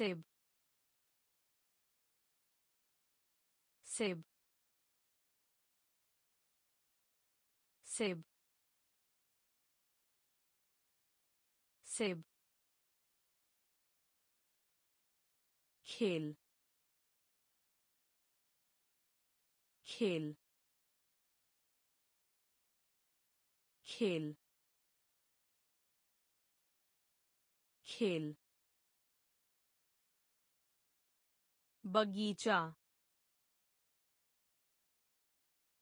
सेब सेब सेब सेब खेल खेल खेल खेल बगीचा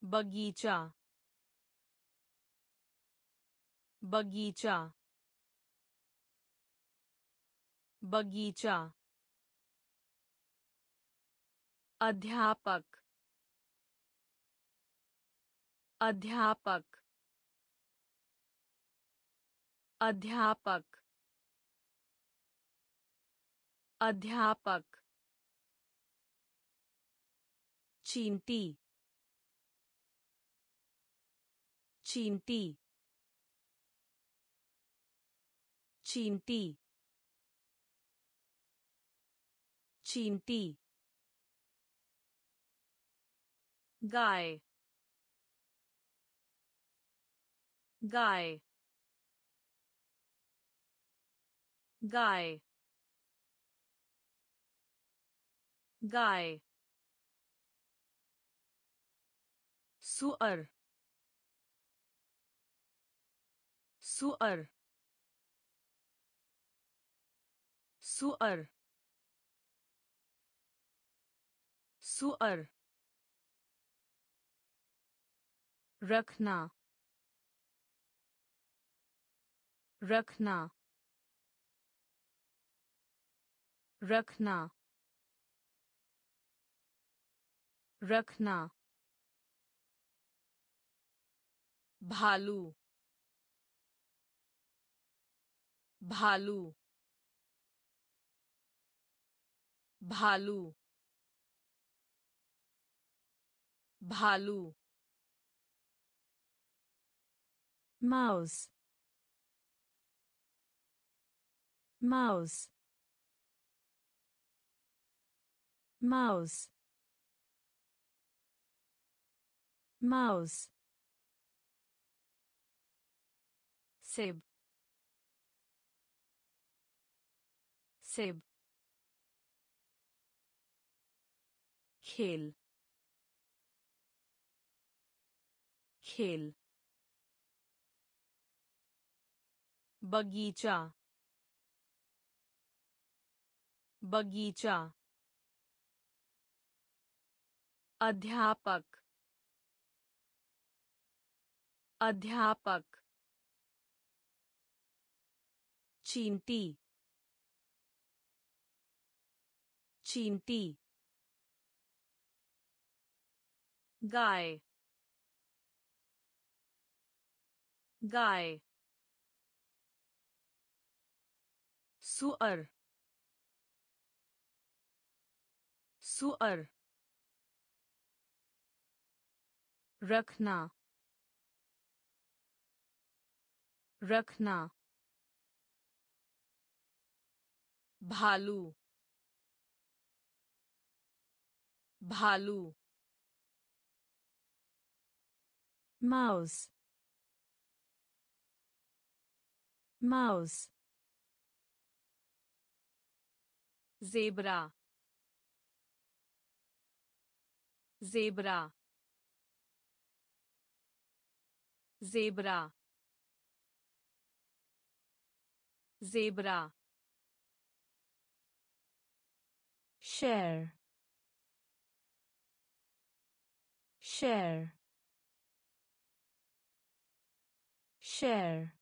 बगीचा बगीचा बगीचा अध्यापक अध्यापक अध्यापक अध्यापक चींटी चींटी चींटी चींटी गाय गाय गाय गाय सुअर सुअर सुअर सुअर। रखना रखना रखना रखना। भालू भालू भालू भालू mouse mouse mouse mouse सेब। सेब। खेल। खेल। बगीचा। बगीचा। अध्यापक। अध्यापक। चींटी। चींटी। गाय। गाय। सुअर। सुअर। रखना। रखना। भालू भालू mouse mouse zebra zebra zebra zebra share. Share. Share.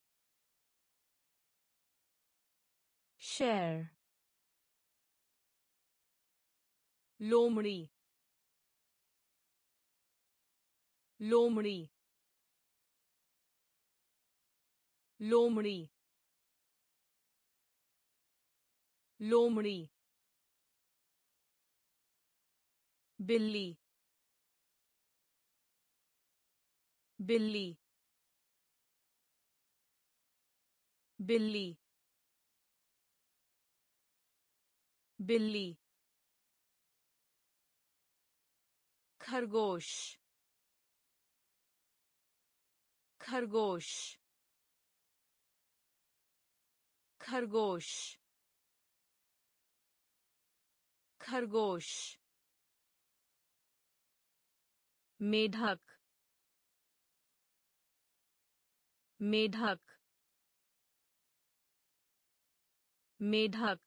Share. Lomri. Lomri. Lomri. Lomri. बिल्ली बिल्ली बिल्ली बिल्ली खरगोश खरगोश खरगोश खरगोश मेढक मेढक मेढक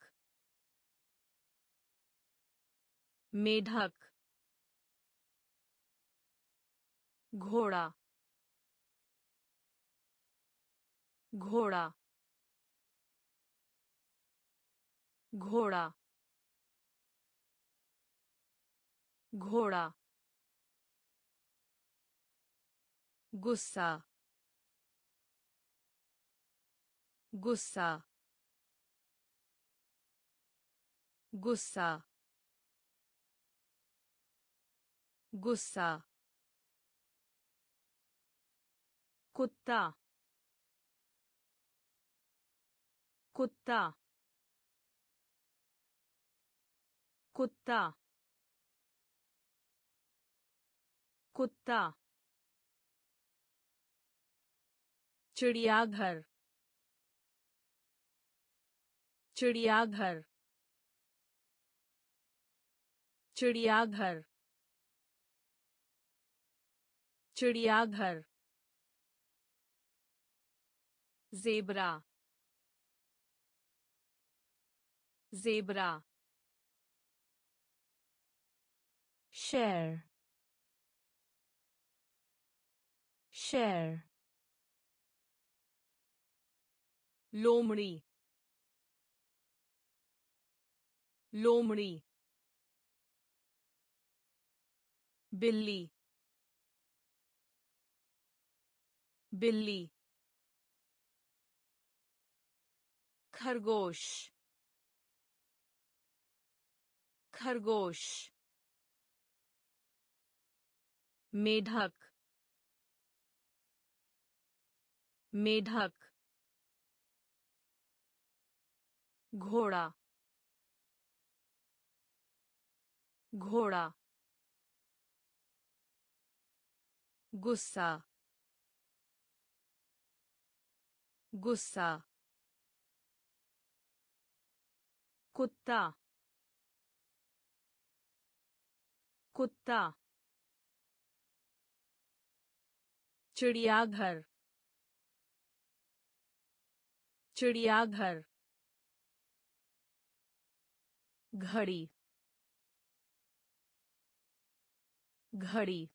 मेढक घोड़ा घोड़ा घोड़ा घोड़ा गुस्सा। गुस्सा। गुस्सा। गुस्सा। कुत्ता। कुत्ता। कुत्ता। कुत्ता। चिड़ियाघर। चिड़ियाघर। चिड़ियाघर। चिड़ियाघर। जेबरा। जेबरा। शेर। share लोमड़ी लोमड़ी बिल्ली बिल्ली खरगोश खरगोश मेढक मेढक घोड़ा घोड़ा गुस्सा गुस्सा कुत्ता कुत्ता चिड़ियाघर चिड़ियाघर घड़ी घड़ी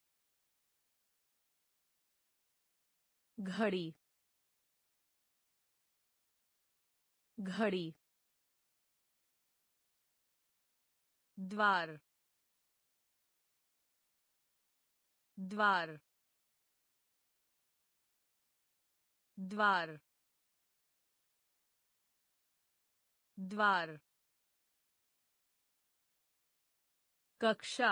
घड़ी घड़ी द्वार द्वार द्वार द्वार कक्षा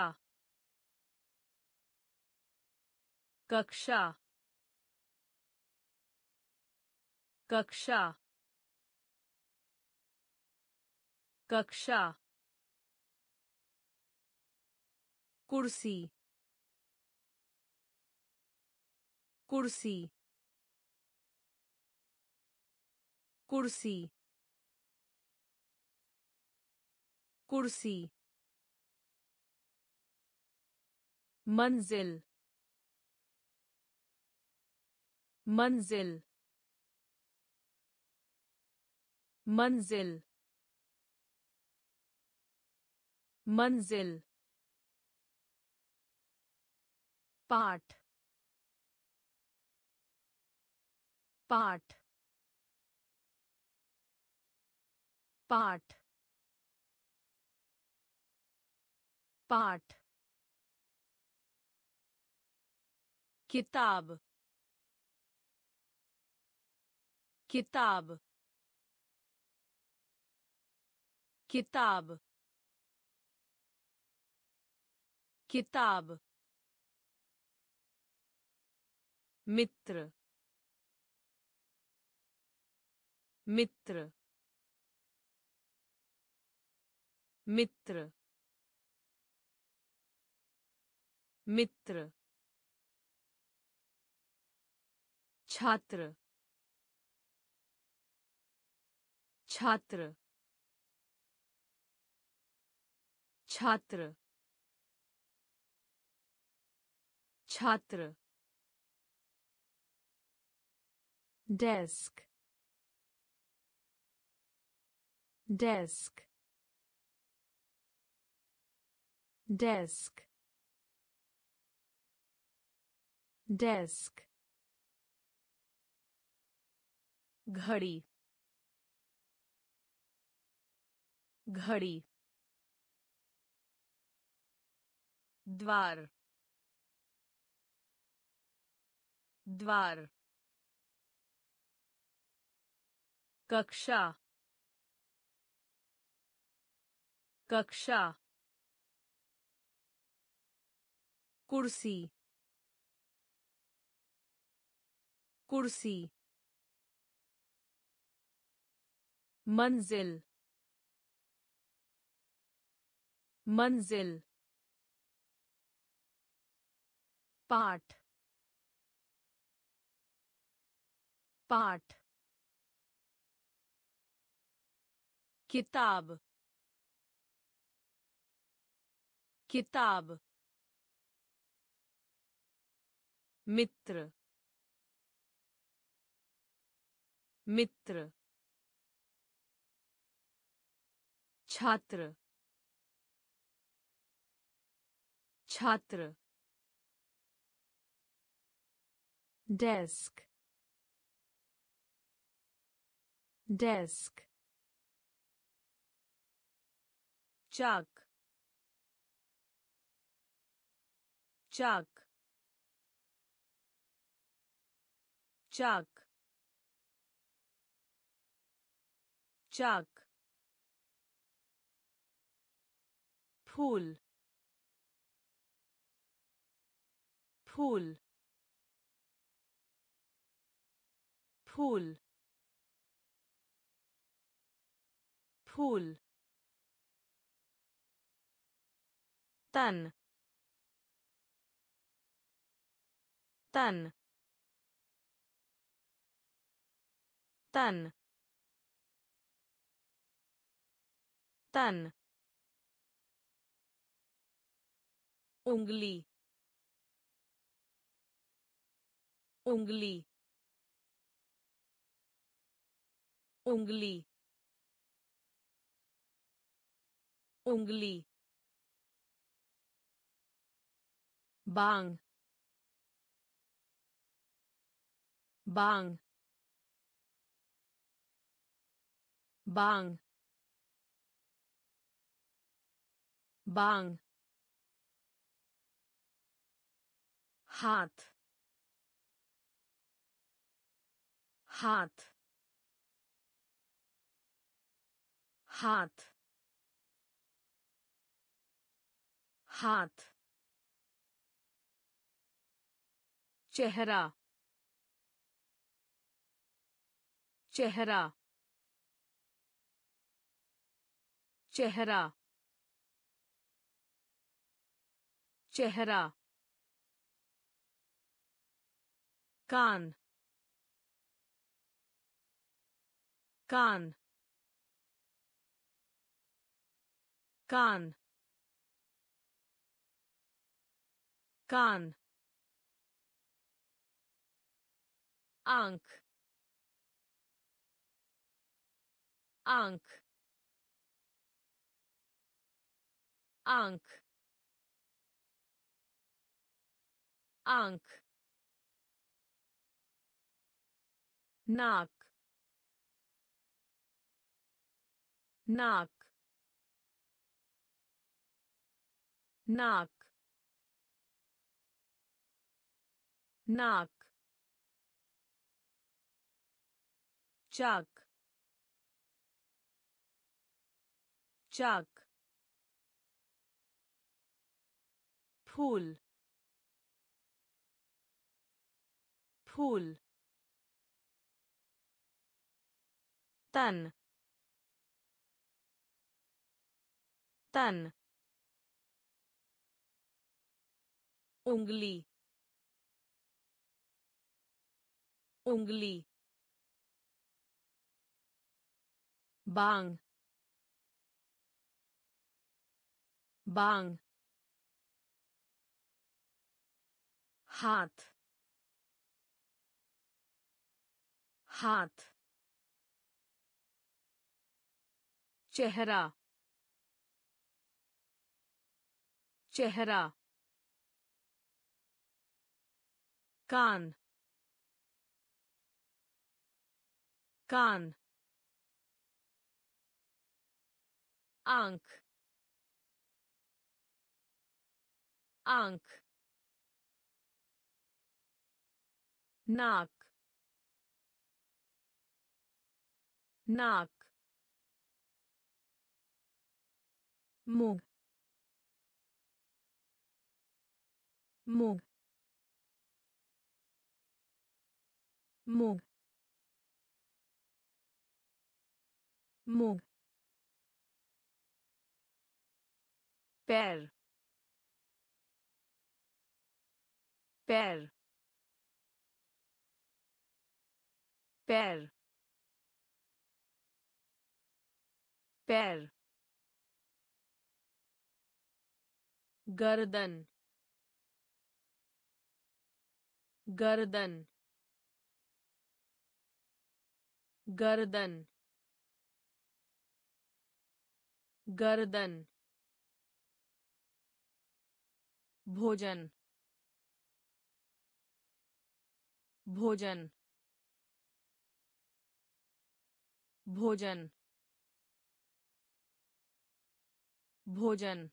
कक्षा कक्षा कक्षा कुर्सी कुर्सी कुर्सी कुर्सी। मंजिल मंजिल मंजिल मंजिल पाठ पाठ पाठ पाठ किताब किताब किताब किताब मित्र मित्र मित्र मित्र छात्र छात्र छात्र छात्र desk desk desk desk घड़ी घड़ी द्वार द्वार कक्षा कक्षा कुर्सी कुर्सी मंजिल मंजिल पाठ पाठ किताब किताब मित्र मित्र छात्र छात्र desk desk चाक चाक चाक चाक फूल फूल फूल फूल तन तन तन तन उंगली। उंगली। उंगली। उंगली। बांग। बांग। बांग। बांग। हाथ। हाथ। हाथ। हाथ। चेहरा। चेहरा। चेहरा। चेहरा। कान कान कान कान आँख आँख आँख आँख नाक नाक नाक नाक चाक चाक फूल फूल तन तन उंगली उंगली बांग बांग हाथ हाथ चेहरा चेहरा कान कान आँख आँख नाक नाक मुँह मुँह मुँह मुँह पैर पैर पैर पैर गर्दन गर्दन गर्दन गर्दन भोजन भोजन भोजन भोजन।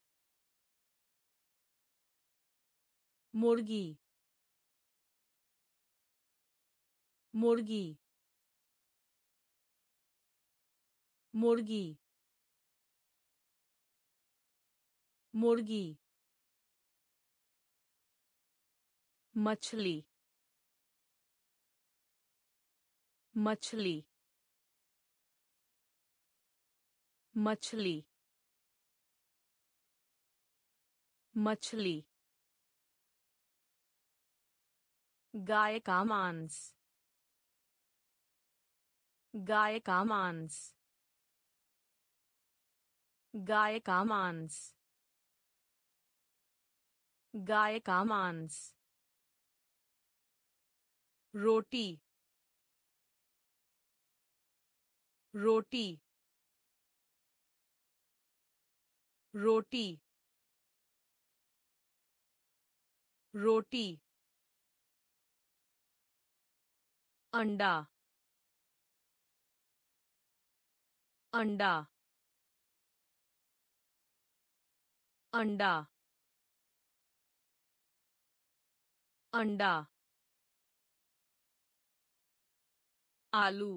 मुर्गी मुर्गी मुर्गी मुर्गी मछली मछली मछली मछली गाय का मांस गाय का मांस गाय का मांस गाय का मांस रोटी रोटी रोटी रोटी अंडा अंडा अंडा अंडा आलू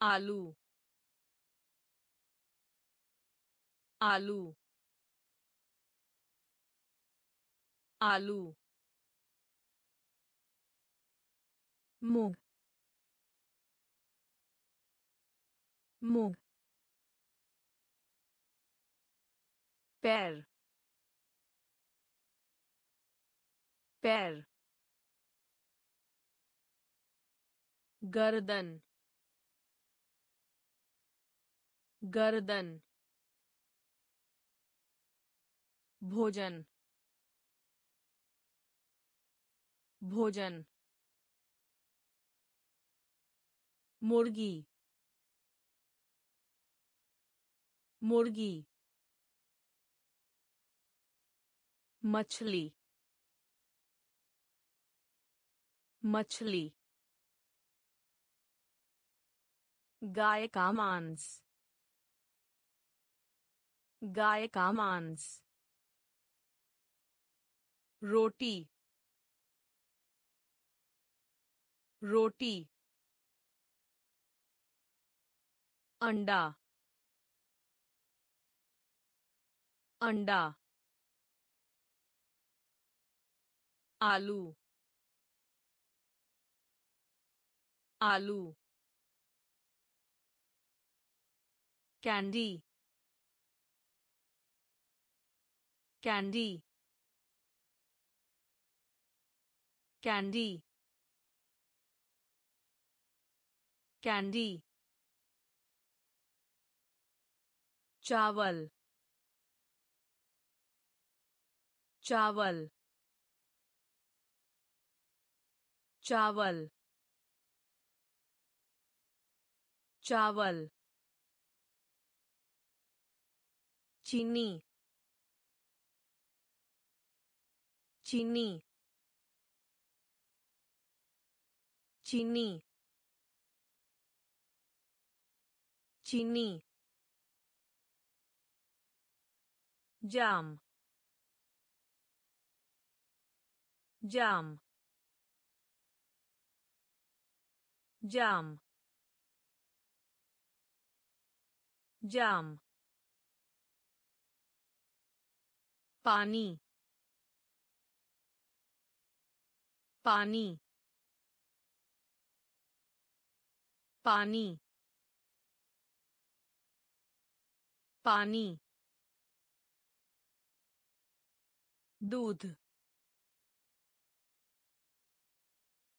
आलू आलू आलू मुँह मुँह पैर पैर गर्दन गर्दन भोजन भोजन मुर्गी मुर्गी मछली मछली गाय का मांस गाय का मांस रोटी रोटी अंडा अंडा आलू आलू कैंडी कैंडी कैंडी कैंडी चावल चावल चावल चावल चीनी चीनी चीनी चीनी जाम जाम जाम जाम पानी पानी पानी पानी दूध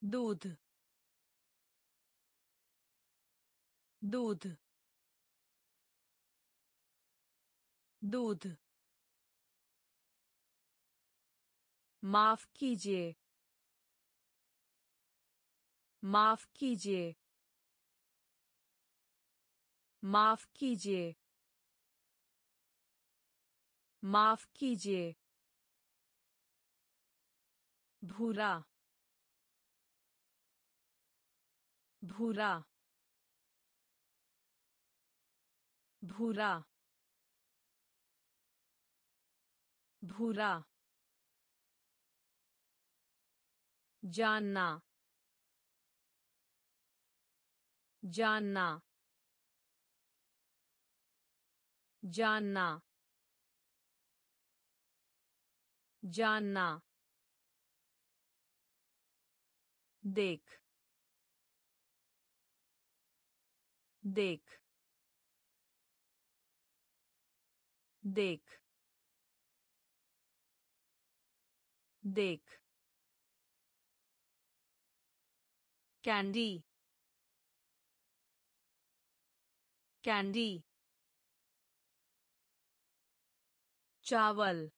दूध दूध दूध। माफ़ कीजिए माफ़ कीजिए माफ़ कीजिए माफ़ कीजिए। भूरा भूरा भूरा भूरा जानना जानना जानना जानना। देख देख देख देख। कैंडी कैंडी चावल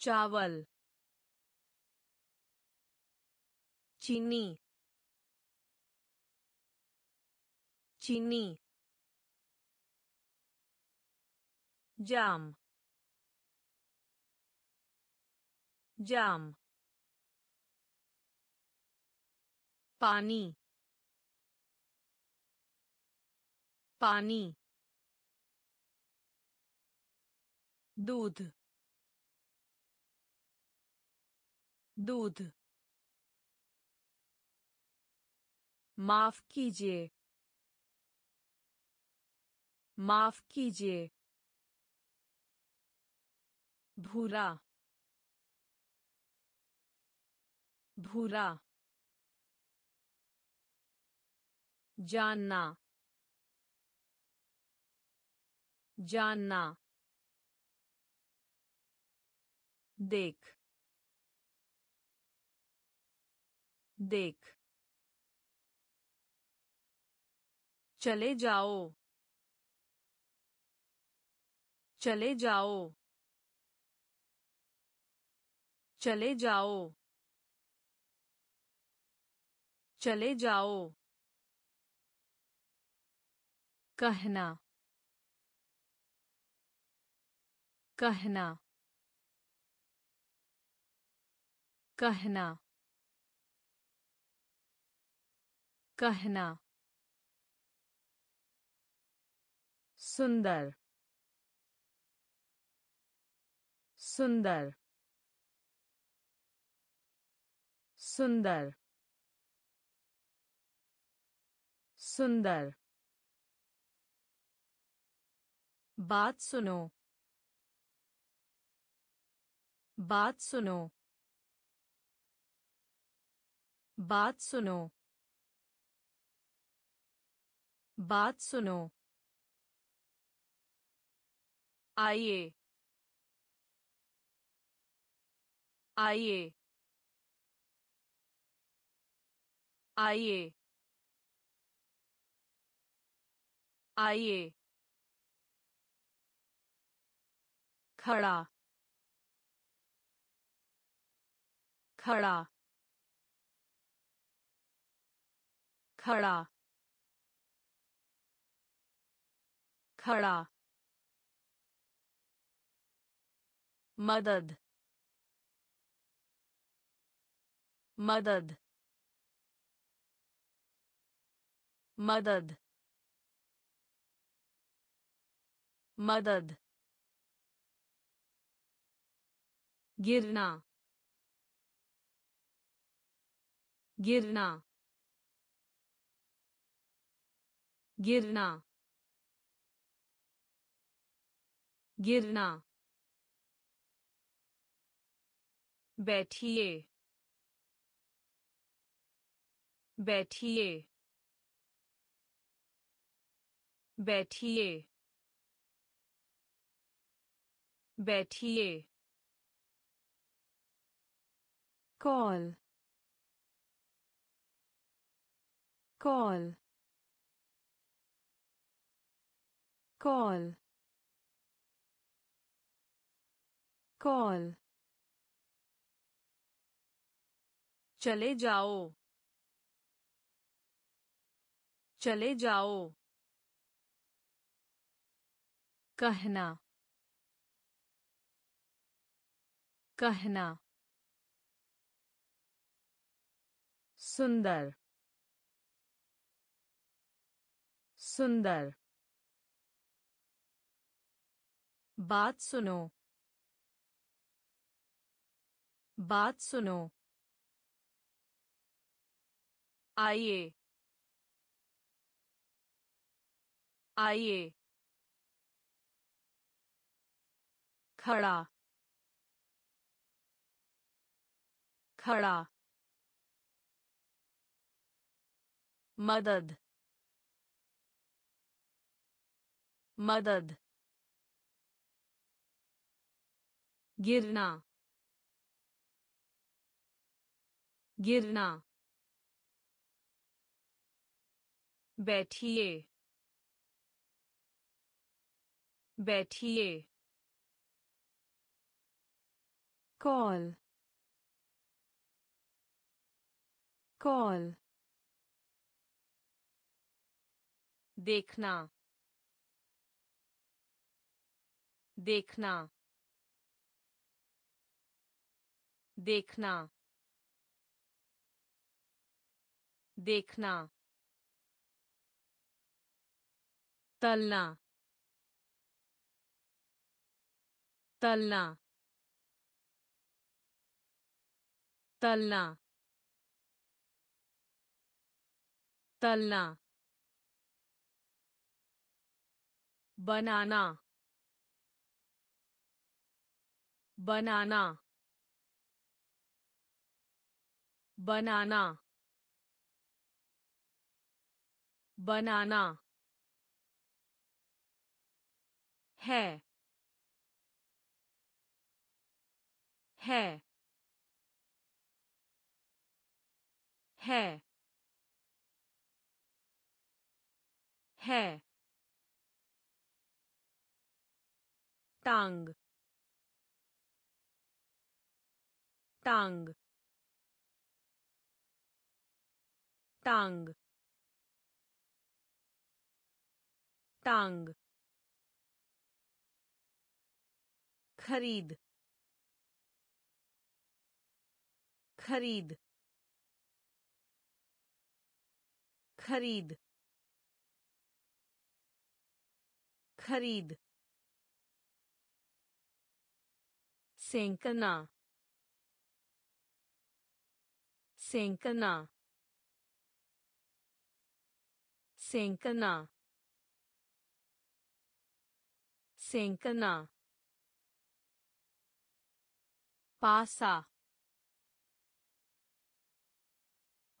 चावल। चीनी। चीनी। जाम। जाम। पानी। पानी। दूध। दूध। माफ़ कीजिए। माफ़ कीजिए। भूरा। भूरा। जानना। जानना। देख। देख। चले जाओ। चले जाओ। चले जाओ। चले जाओ। कहना। कहना। कहना। कहना। सुंदर सुंदर सुंदर सुंदर। बात सुनो। बात सुनो। बात सुनो। बात सुनो। आइए। आइए। आइए। आइए। खड़ा। खड़ा। खड़ा। खड़ा। मदद मदद मदद मदद गिरना गिरना गिरना गिरना बैठिए। बैठिए। बैठिए। बैठिए। कॉल। कॉल। कॉल। कॉल। चले जाओ। चले जाओ। कहना। कहना। सुंदर। सुंदर। बात सुनो। बात सुनो। आइए। आइए। खड़ा। खड़ा। मदद। मदद। गिरना। गिरना। बैठिए। बैठिए। कॉल। कॉल। देखना। देखना। देखना। देखना। तलना। तलना। तलना। तलना। बनाना। बनाना। बनाना। बनाना। है। है। है। है। टांग। टांग। टांग। टांग। खरीद खरीद खरीद खरीद। सेंकना सेंकना सेंकना। सेंकना। पासा।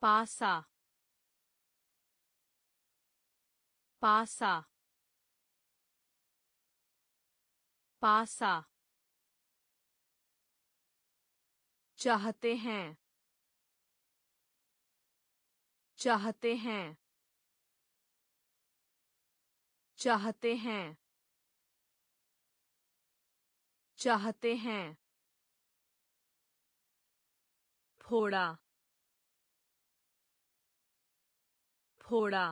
पासा। पासा। पासा। चाहते हैं। चाहते हैं। चाहते हैं। चाहते हैं। फोड़ा फोड़ा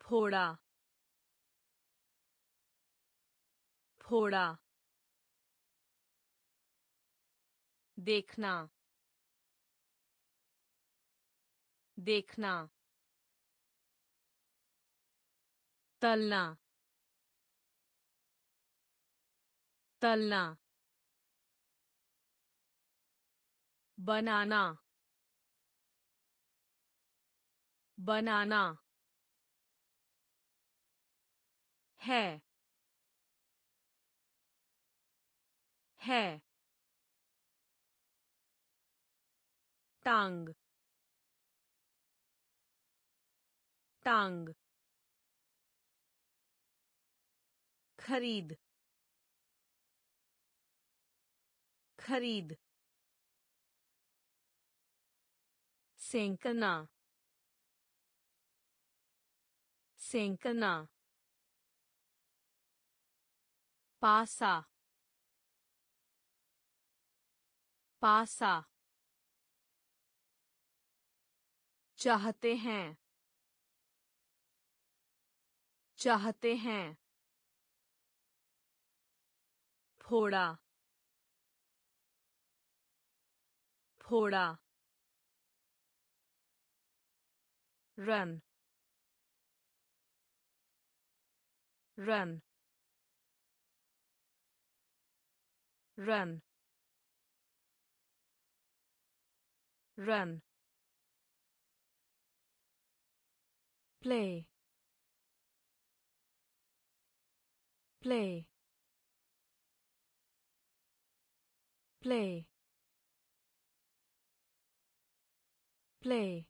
फोड़ा फोड़ा। देखना देखना। तलना तलना। बनाना बनाना है है टांग टांग खरीद खरीद सेंकना। सेंकना। पासा। पासा। चाहते हैं। चाहते हैं। फोड़ा। फोड़ा। Run. Run. Run. Run. Play. Play. Play. Play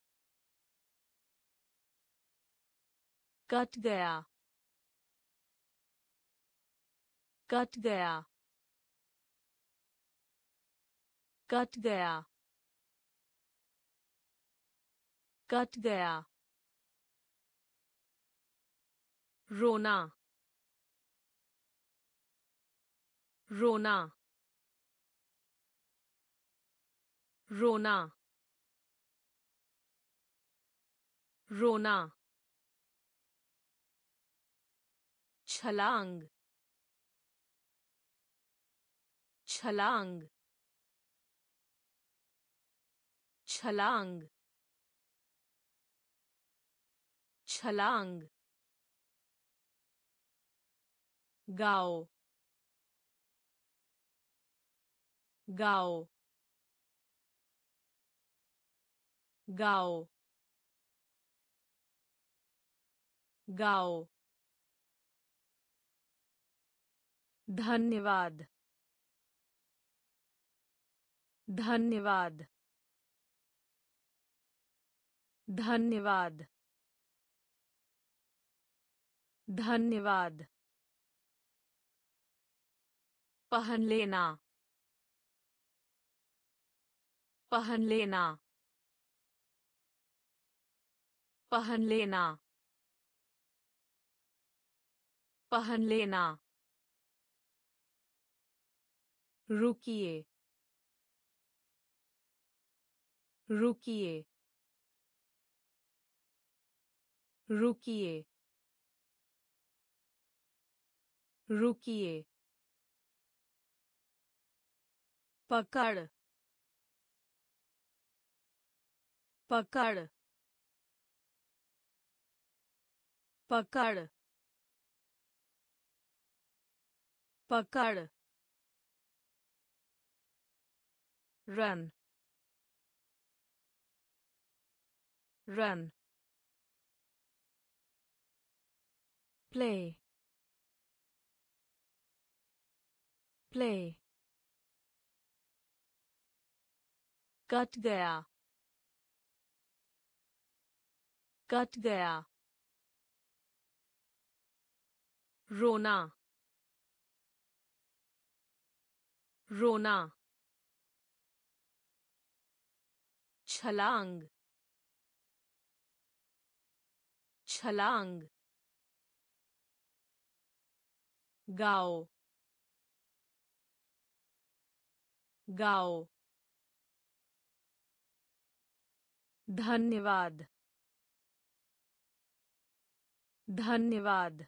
कट गया। कट गया। कट गया। कट गया। रोना। रोना। रोना। रोना। छलांग। छलांग। छलांग। छलांग। गाओ। गाओ। गाओ। गाओ। धन्यवाद। धन्यवाद। धन्यवाद। धन्यवाद। पहन लेना। पहन लेना। पहन लेना। पहन लेना। रुकिए। रुकिए। रुकिए। रुकिए। पकड़। पकड़। पकड़। पकड़। run run play play cut गया कट गया रोना रोना छलांग। छलांग। गाओ। गाओ। धन्यवाद। धन्यवाद।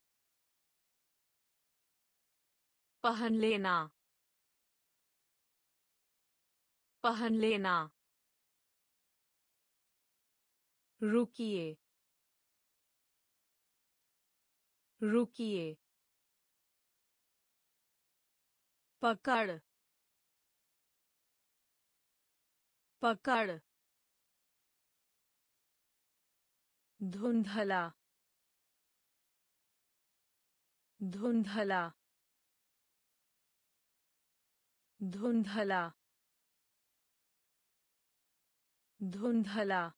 पहन लेना। पहन लेना। रुकिए। रुकिए। पकड़। पकड़। धुंधला। धुंधला। धुंधला। धुंधला।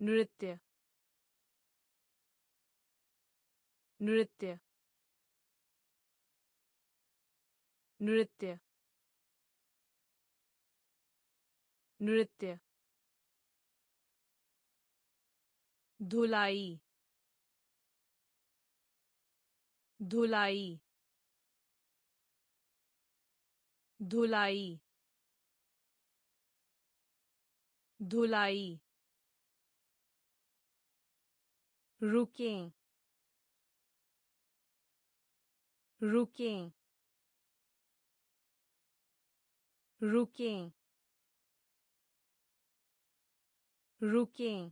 नृत्य नृत्य नृत्य नृत्य धुलाई धुलाई धुलाई धुलाई रुकें। रुकें। रुकें। रुकें।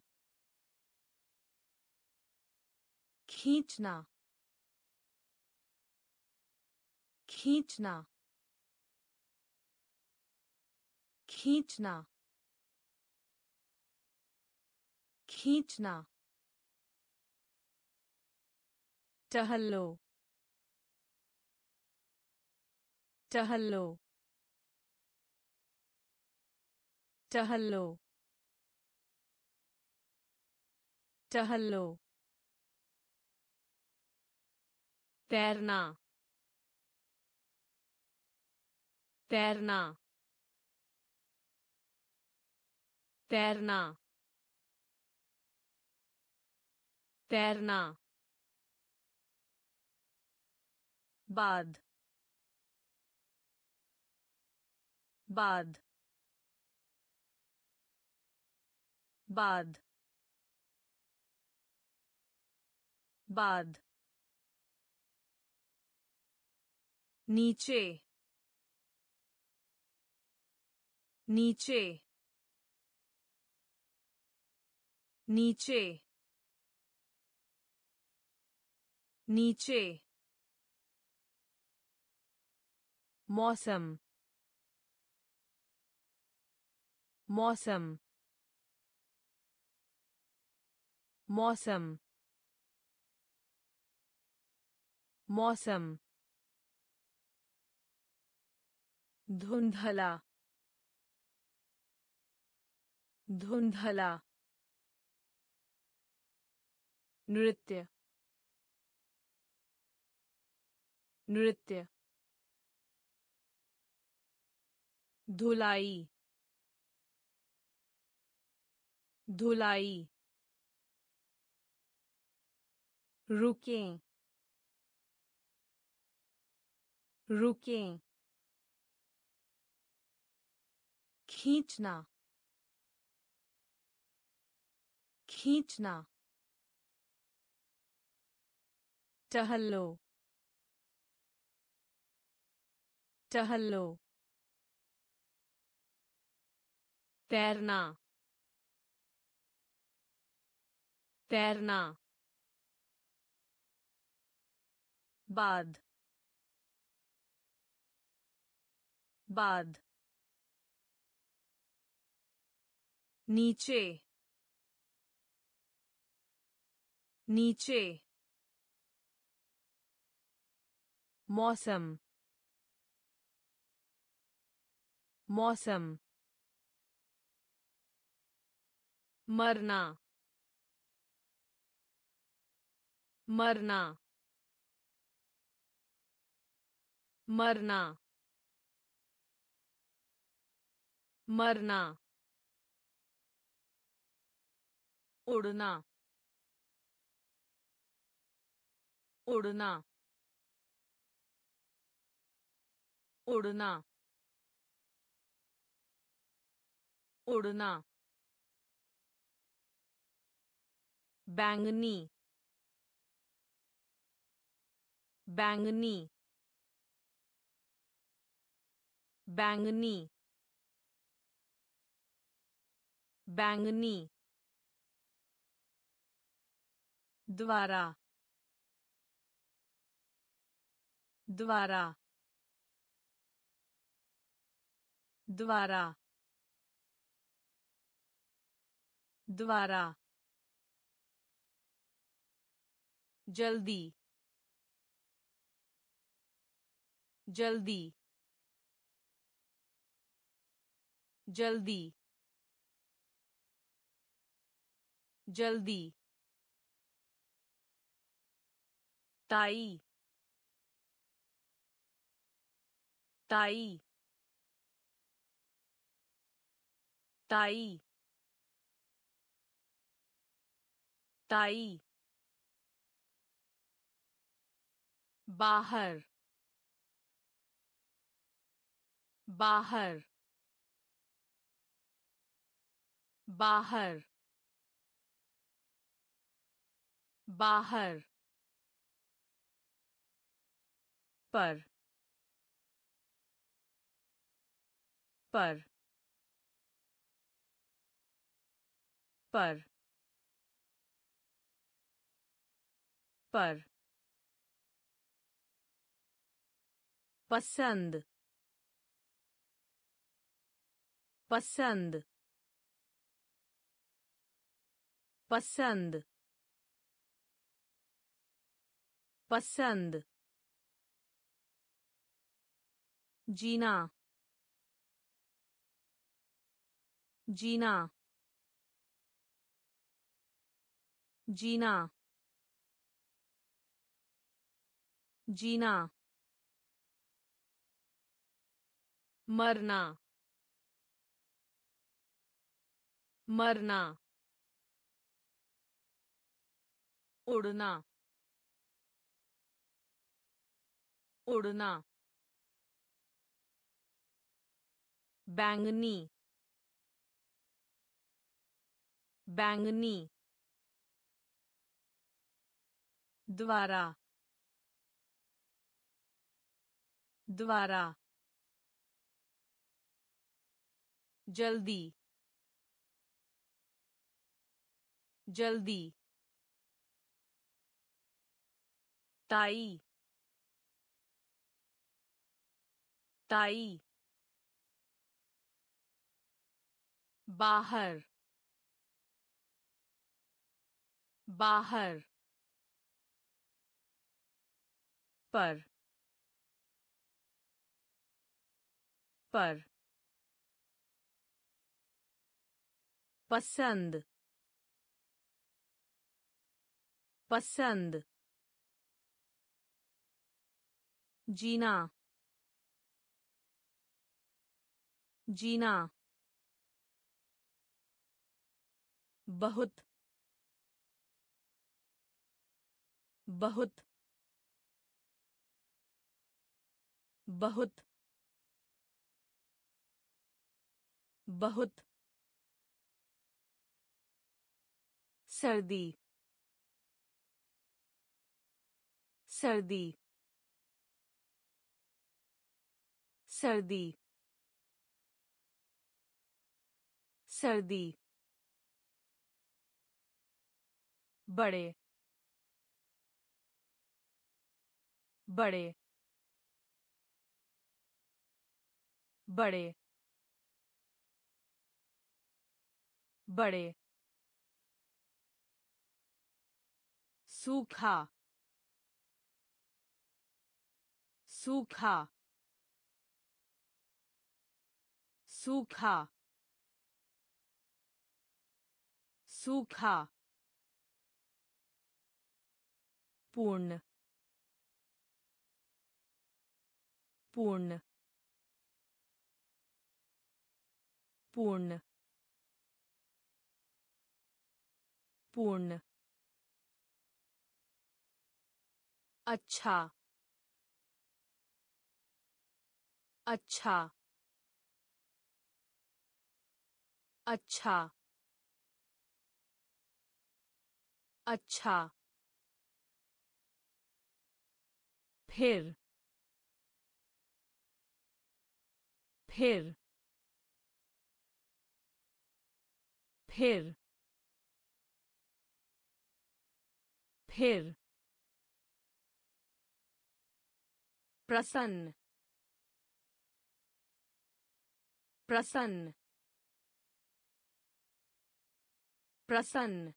खींचना। खींचना। खींचना। खींचना। टहलो टहलो टहलो टहलो तैरना तैरना तैरना तैरना बाद बाद बाद बाद नीचे। नीचे। नीचे। नीचे। मौसम मौसम मौसम मौसम। धुंधला धुंधला। नृत्य नृत्य। धुलाई धुलाई रुकें रुकें खींचना खींचना टहलो टहलो तैरना। तैरना। बाद। बाद। नीचे। नीचे। मौसम। मौसम। मरना मरना मरना मरना उड़ना उड़ना उड़ना उड़ना। बैंगनी बैंगनी बैंगनी बैंगनी द्वारा द्वारा द्वारा द्वारा जल्दी जल्दी जल्दी जल्दी ताई ताई ताई ताई बाहर। बाहर। बाहर। बाहर। पर। पर। पर। पर। पसंद पसंद पसंद पसंद। जीना जीना। जीना जीना। मरना मरना उड़ना उड़ना बैंगनी बैंगनी द्वारा द्वारा जल्दी जल्दी ताई ताई बाहर बाहर पर पर पसंद पसंद जीना जीना बहुत बहुत बहुत बहुत सर्दी। सर्दी। सर्दी। सर्दी। बड़े। बड़े। बड़े। बड़े। सूखा सूखा सूखा सूखा पूर्ण पूर्ण पूर्ण पूर्ण। अच्छा। अच्छा। अच्छा। अच्छा। फिर। फिर। फिर। फिर। प्रसन्न। प्रसन्न। प्रसन्न।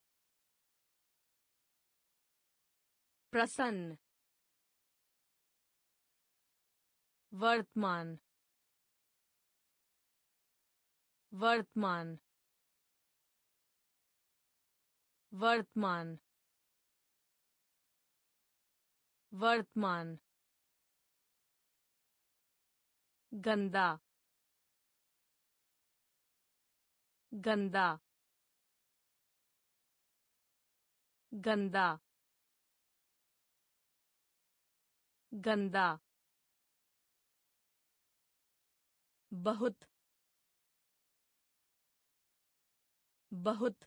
प्रसन्न। वर्तमान। वर्तमान। वर्तमान। वर्तमान। गंदा गंदा गंदा गंदा बहुत बहुत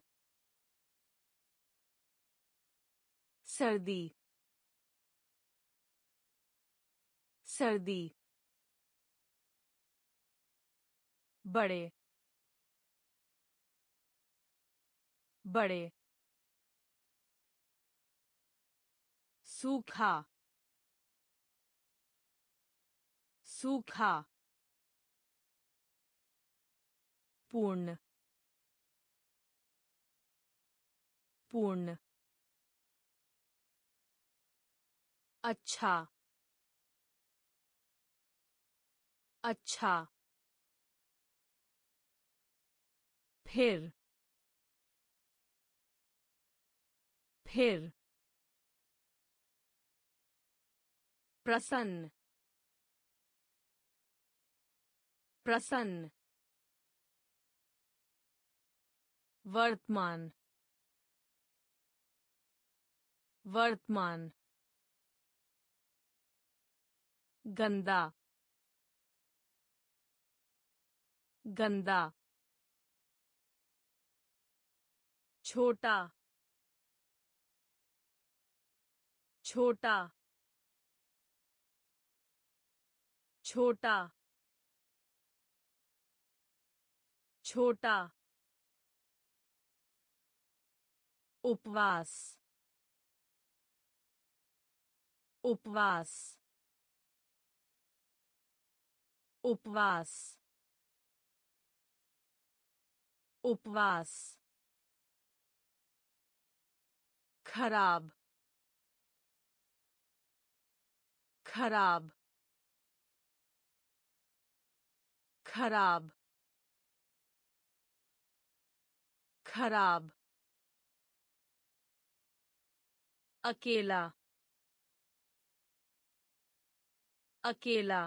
सर्दी सर्दी बड़े बड़े सूखा सूखा पूर्ण पूर्ण अच्छा अच्छा फिर फिर प्रसन्न प्रसन्न वर्तमान वर्तमान गंदा गंदा छोटा छोटा छोटा छोटा उपवास उपवास उपवास उपवास। खराब। खराब। खराब। खराब। अकेला। अकेला।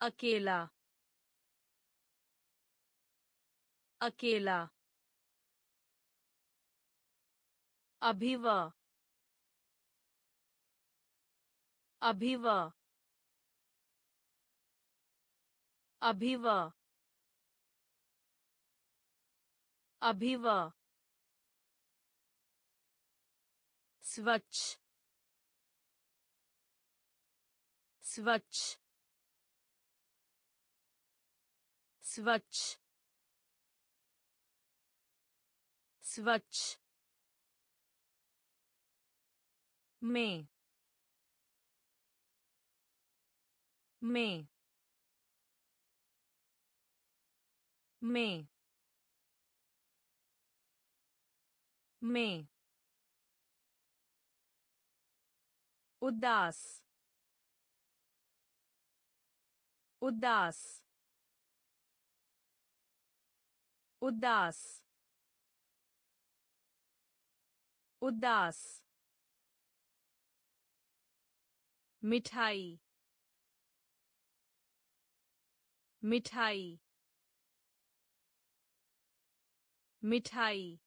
अकेला। अकेला। अभिव अभिव अभिव अभिव। स्वच्छ स्वच्छ। स्वच्छ स्वच्छ। में में में में. उदास उदास उदास. उदास. मिठाई। मिठाई। मिठाई।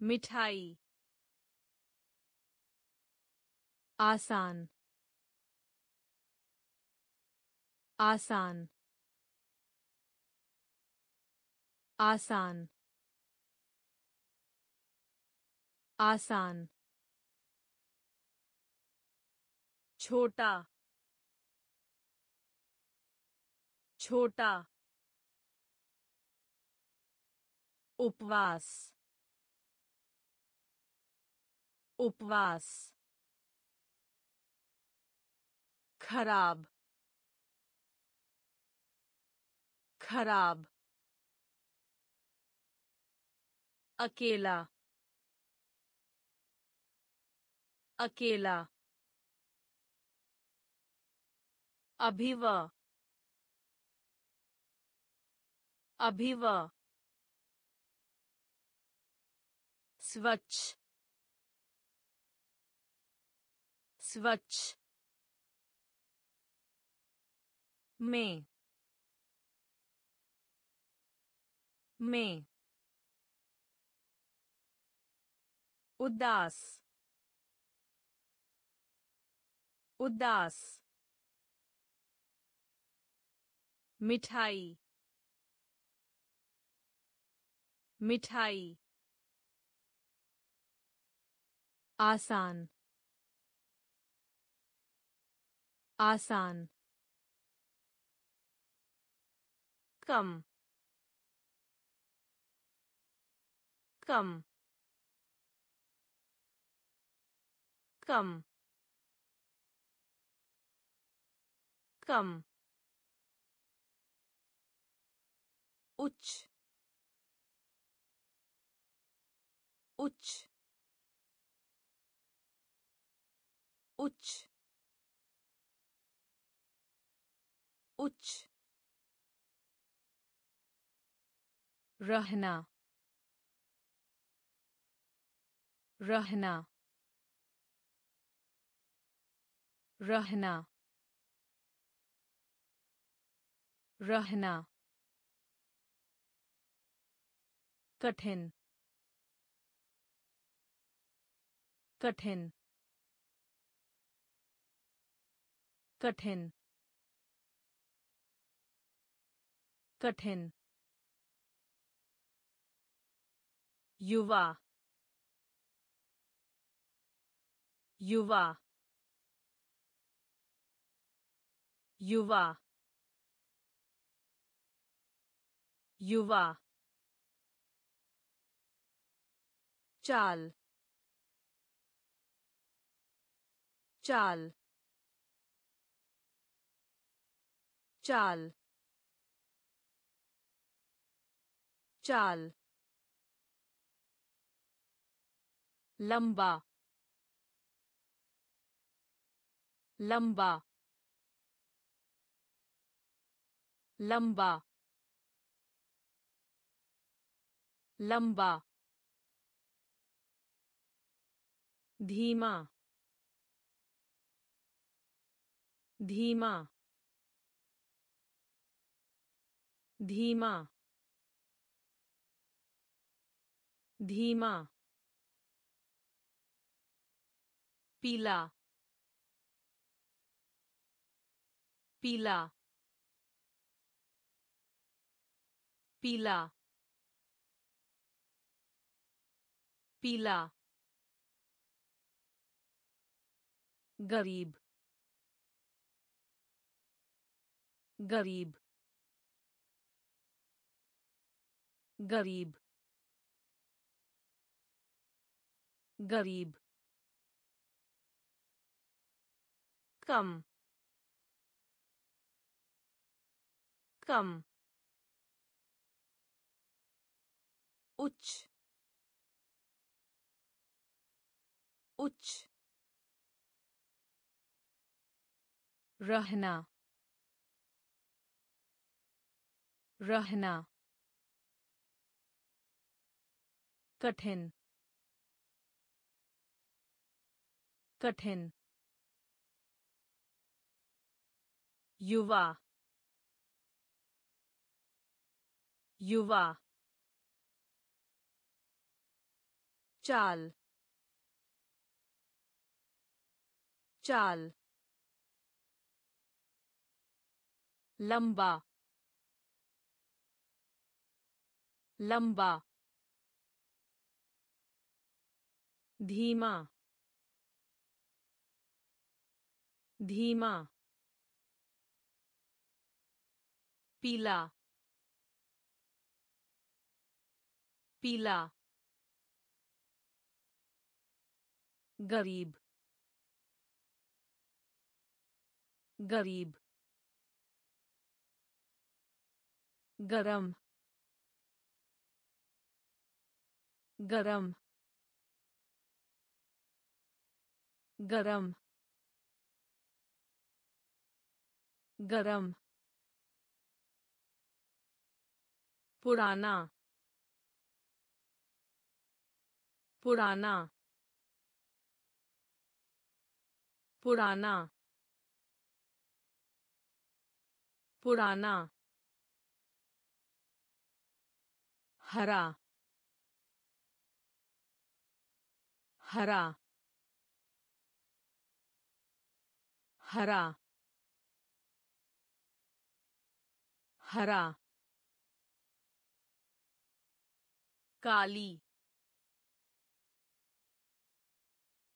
मिठाई। आसान। आसान। आसान। आसान। छोटा छोटा उपवास उपवास खराब खराब अकेला अकेला अभिव अभिव स्वच्छ स्वच्छ में में उदास उदास मिठाई। मिठाई। आसान। आसान। कम। कम। कम। कम। उच्च। उच्च। उच्च। उच्च। रहना। रहना। रहना। रहना। कठिन। कठिन। कठिन। कठिन। युवा। युवा। युवा। युवा। चाल चाल चाल चाल लंबा लंबा लंबा लंबा धीमा धीमा धीमा धीमा पीला पीला पीला पीला। गरीब गरीब गरीब गरीब। कम कम। उच्च उच्च। रहना। रहना। कठिन। कठिन। युवा। युवा। चाल। चाल। लंबा लंबा धीमा धीमा पीला पीला गरीब गरीब गरम गरम गरम गरम। पुराना पुराना। पुराना पुराना। हरा। हरा। हरा। हरा। काली।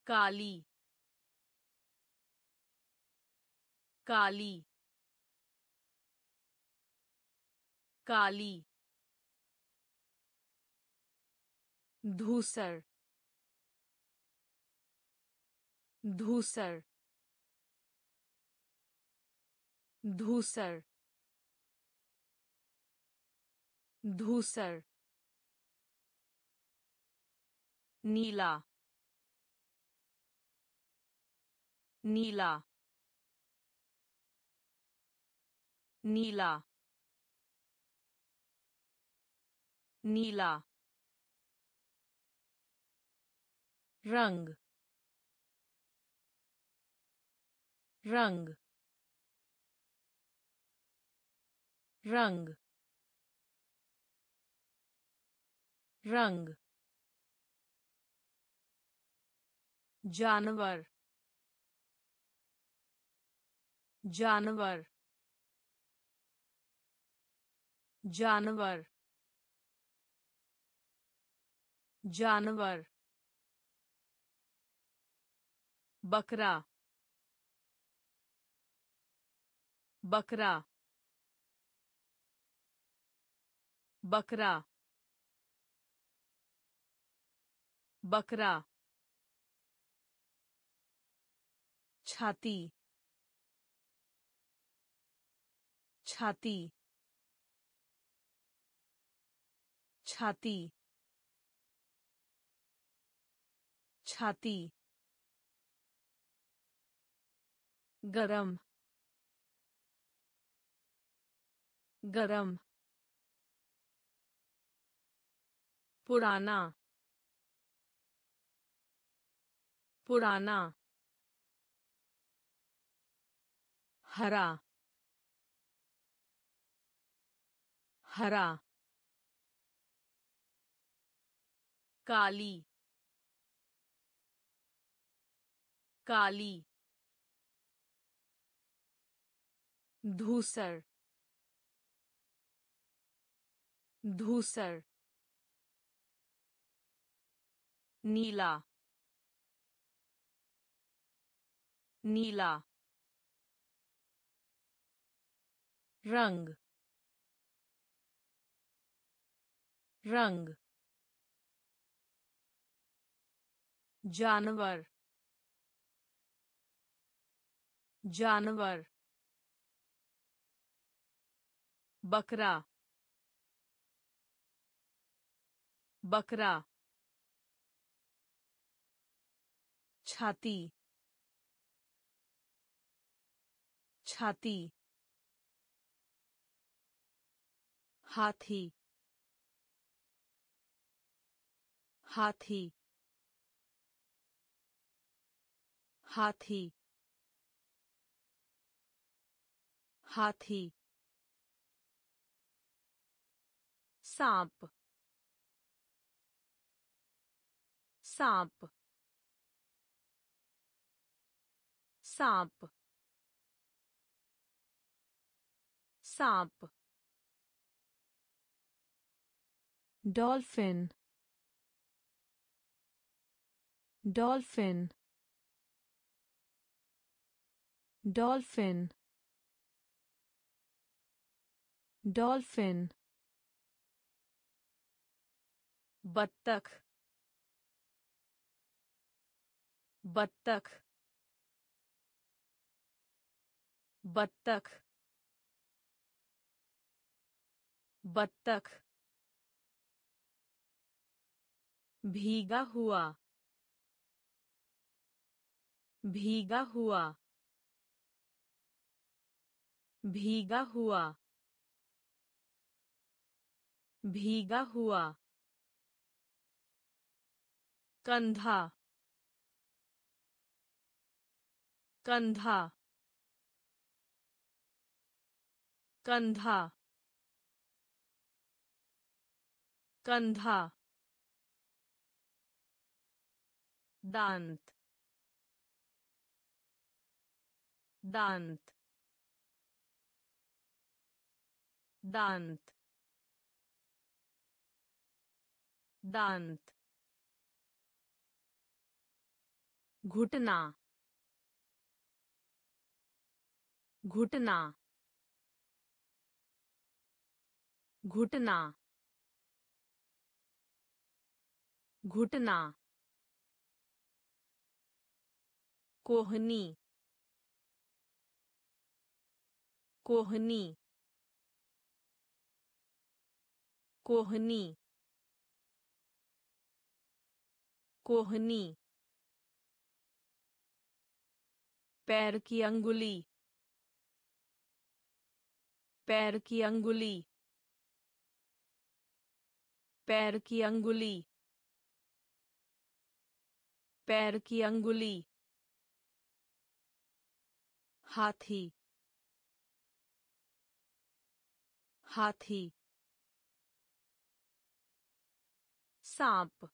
काली। काली। काली। धूसर धूसर धूसर धूसर नीला नीला नीला नीला रंग रंग रंग रंग जानवर जानवर जानवर जानवर बकरा बकरा बकरा बकरा छाती छाती छाती छाती गरम गरम पुराना पुराना हरा हरा काली काली धूसर धूसर नीला नीला रंग रंग जानवर जानवर बकरा बकरा छाती छाती हाथी हाथी हाथी हाथी सांप सांप सांप सांप डॉल्फिन डॉल्फिन डॉल्फिन डॉल्फिन बत्तख बत्तख बत्तख बत्तख भीगा हुआ भीगा हुआ भीगा हुआ भीगा हुआ। कंधा। कंधा। कंधा। कंधा। दांत। दांत। दांत। दांत। घुटना घुटना घुटना घुटना कोहनी कोहनी कोहनी कोहनी। पैर की अंगुली। पैर की अंगुली। पैर की अंगुली। पैर की अंगुली। हाथी। हाथी। सांप।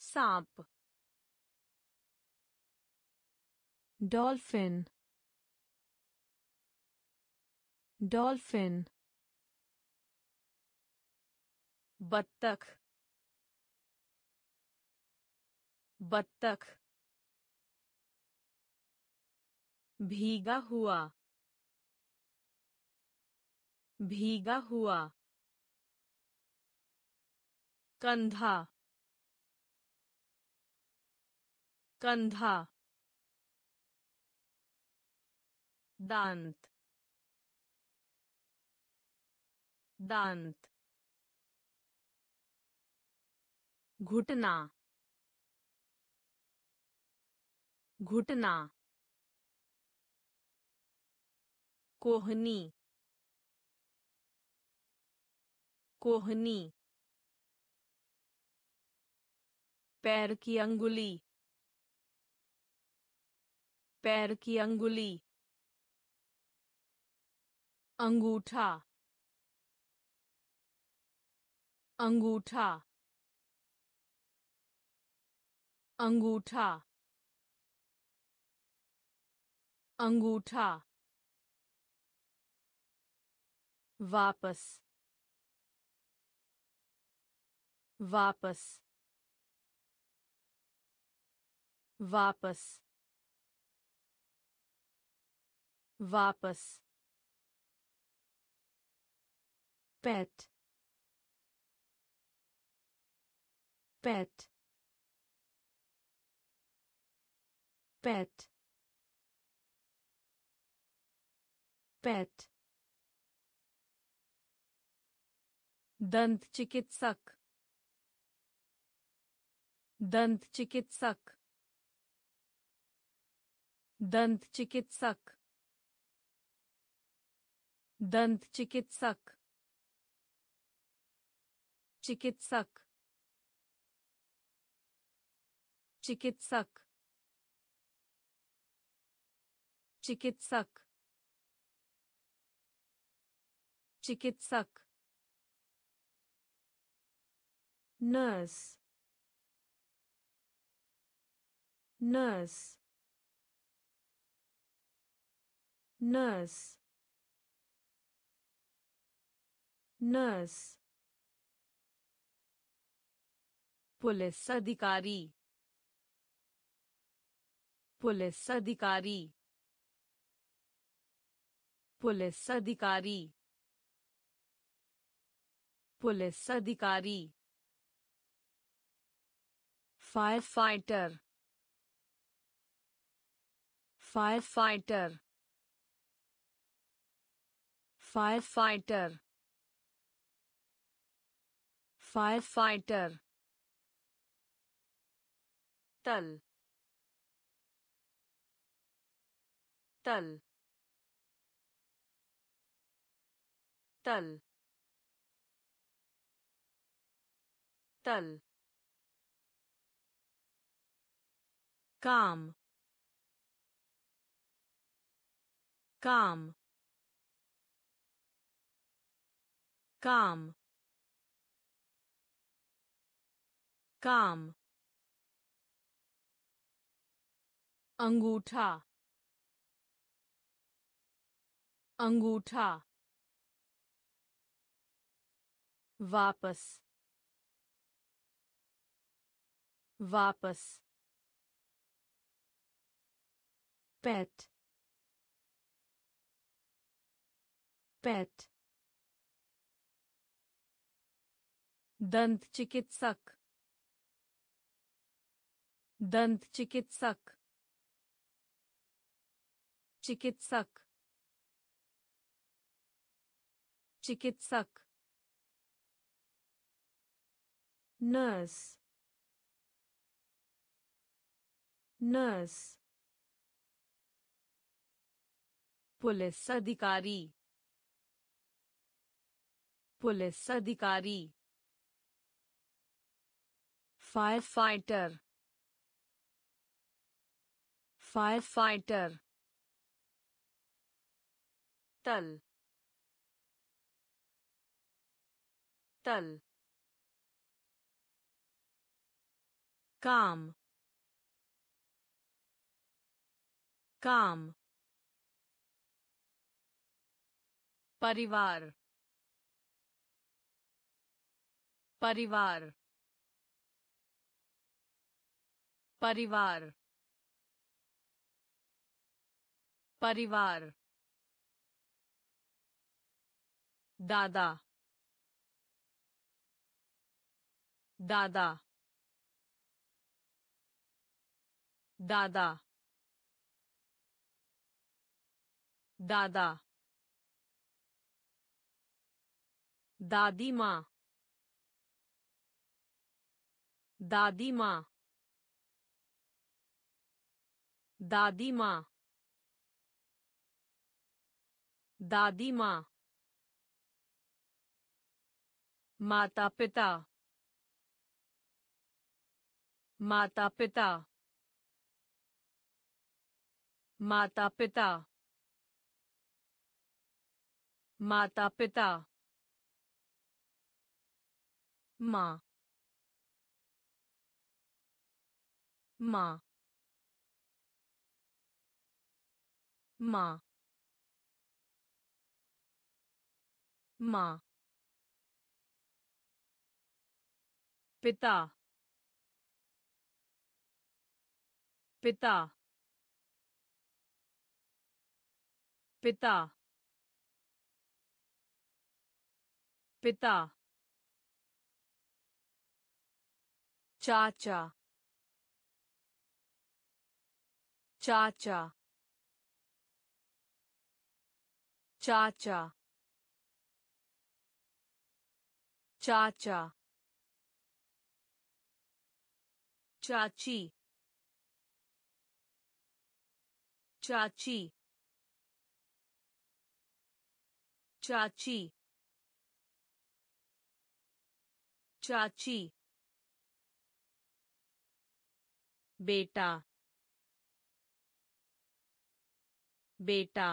सांप। डॉल्फिन डॉल्फिन बत्तख। बत्तख। भीगा हुआ। भीगा हुआ। कंधा। कंधा। दांत दांत घुटना घुटना कोहनी कोहनी पैर की अंगुली पैर की अंगुली अंगूठा अंगूठा अंगूठा अंगूठा वापस वापस वापस वापस। पेट पेट पेट पेट दंत चिकित्सक दंत चिकित्सक दंत चिकित्सक दंत चिकित्सक चिकित्सक चिकित्सक चिकित्सक चिकित्सक nurse nurse nurse nurse police अधिकारी। पुलिस अधिकारी। पुलिस अधिकारी। पुलिस अधिकारी। Fire fighter fire fighter fire fighter fire fighter तल तल तल तल। काम काम काम काम। अंगूठा। अंगूठा। वापस। वापस। पेट। पेट। दंत चिकित्सक दंत चिकित्सक चिकित्सक। चिकित्सक। नर्स। नर्स। पुलिस अधिकारी। पुलिस अधिकारी। Fire fighter. Fire fighter. तल तल काम काम परिवार परिवार परिवार परिवार दादा। दादा। दादा। दादा। दादी माँ। दादी माँ। दादी माँ। दादी माँ। माता पिता माता पिता माता पिता माता पिता माँ। माँ। माँ। माँ। पिता। पिता। पिता। पिता। चाचा। चाचा। चाचा। चाचा। चाची चाची चाची चाची बेटा बेटा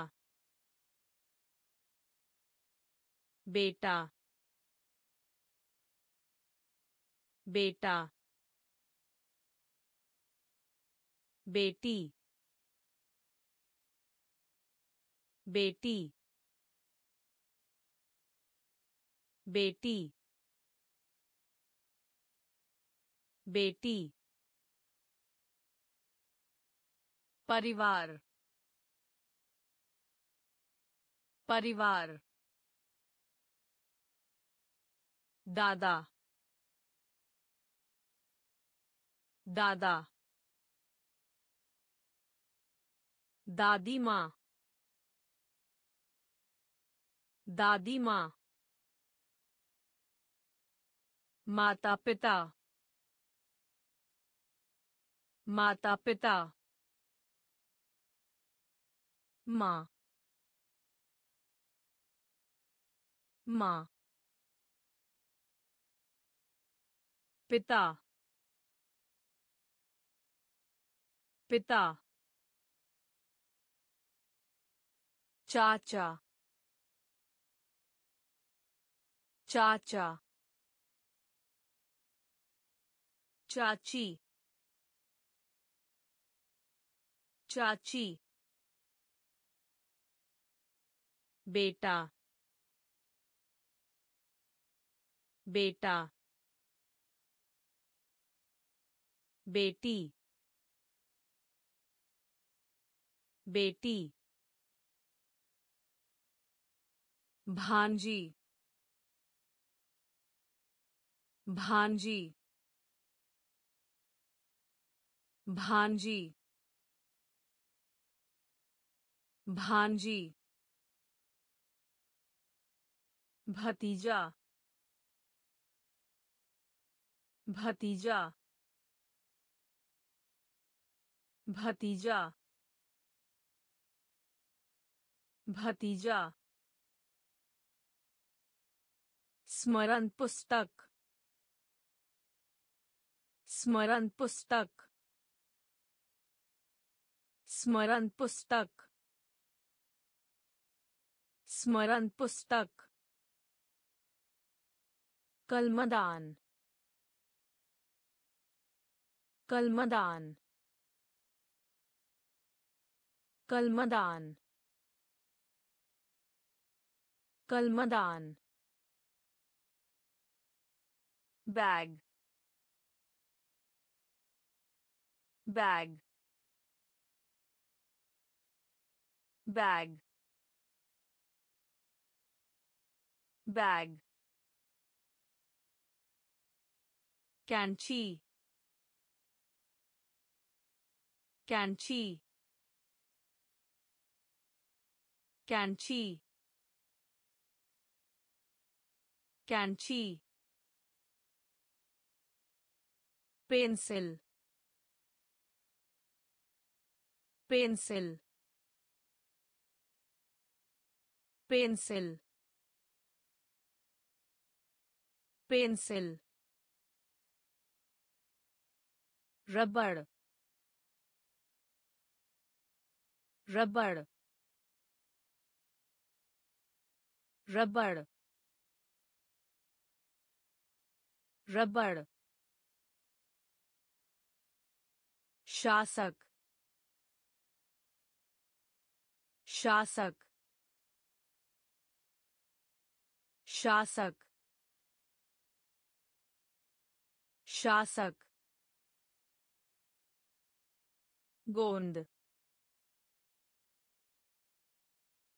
बेटा बेटा बेटी बेटी बेटी बेटी परिवार परिवार दादा दादा दादी माँ। दादी माँ। माता पिता माता पिता माँ। माँ। पिता। पिता। चाचा। चाचा। चाची। चाची। बेटा। बेटा। बेटी। बेटी। भांजी। भांजी। भांजी। भांजी। भतीजा। भतीजा। भतीजा। भतीजा। स्मरण पुस्तक स्मरण पुस्तक स्मरण पुस्तक स्मरण पुस्तक कलमदान कलमदान कलमदान कलमदान bag bag bag bag Kanchi. Kanchi. Kanchi. Kanchi. Pencil pencil pencil pencil रबड़ रबड़ रबड़ रबड़ शासक शासक शासक शासक गोंद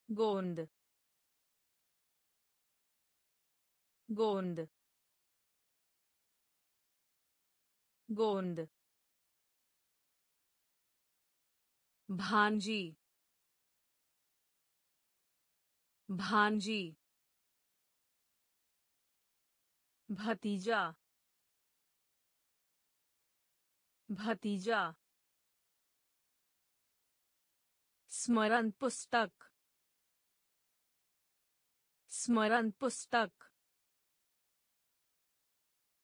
गोंद गोंद गोंद भांजी। भांजी। भतीजा। भतीजा। स्मरण पुस्तक। स्मरण पुस्तक।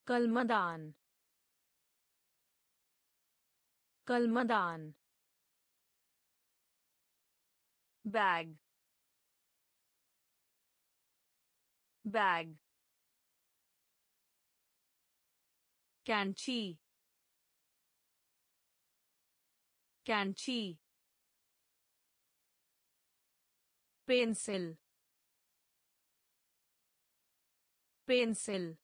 कलमदान। कलमदान। बैग बैग कैंची कैंची पेंसिल पेंसिल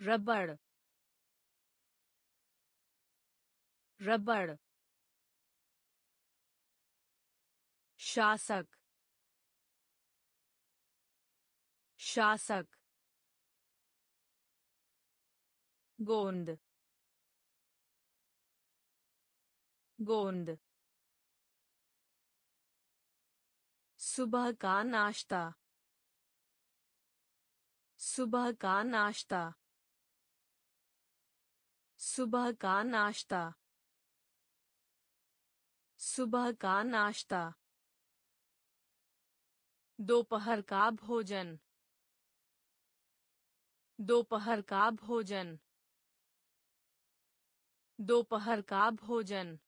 रबड़ रबड़ शासक शासक, गोंद गोंद, सुबह का नाश्ता, सुबह का नाश्ता, सुबह का नाश्ता, सुबह का नाश्ता। दोपहर का भोजन। दोपहर का भोजन। दोपहर का भोजन।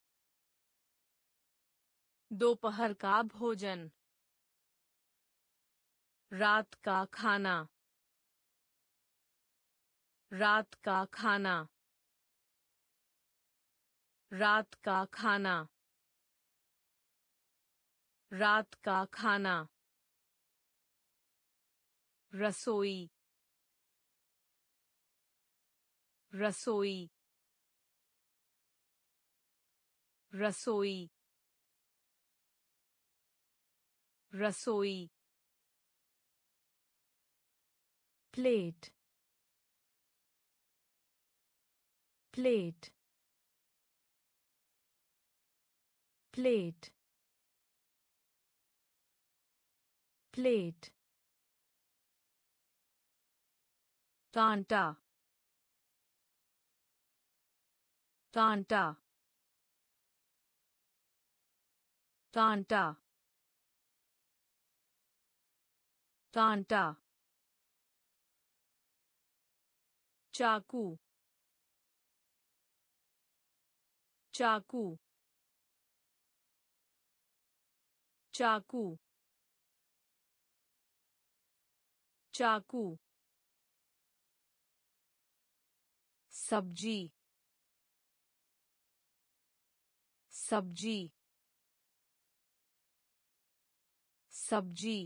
दोपहर का भोजन। रात का खाना। रात का खाना। रात का खाना। रात का खाना। रसोई रसोई रसोई रसोई plate plate plate plate कांटा। कांटा। कांटा। कांटा। चाकू। चाकू। चाकू। चाकू। सब्ज़ी सब्ज़ी सब्ज़ी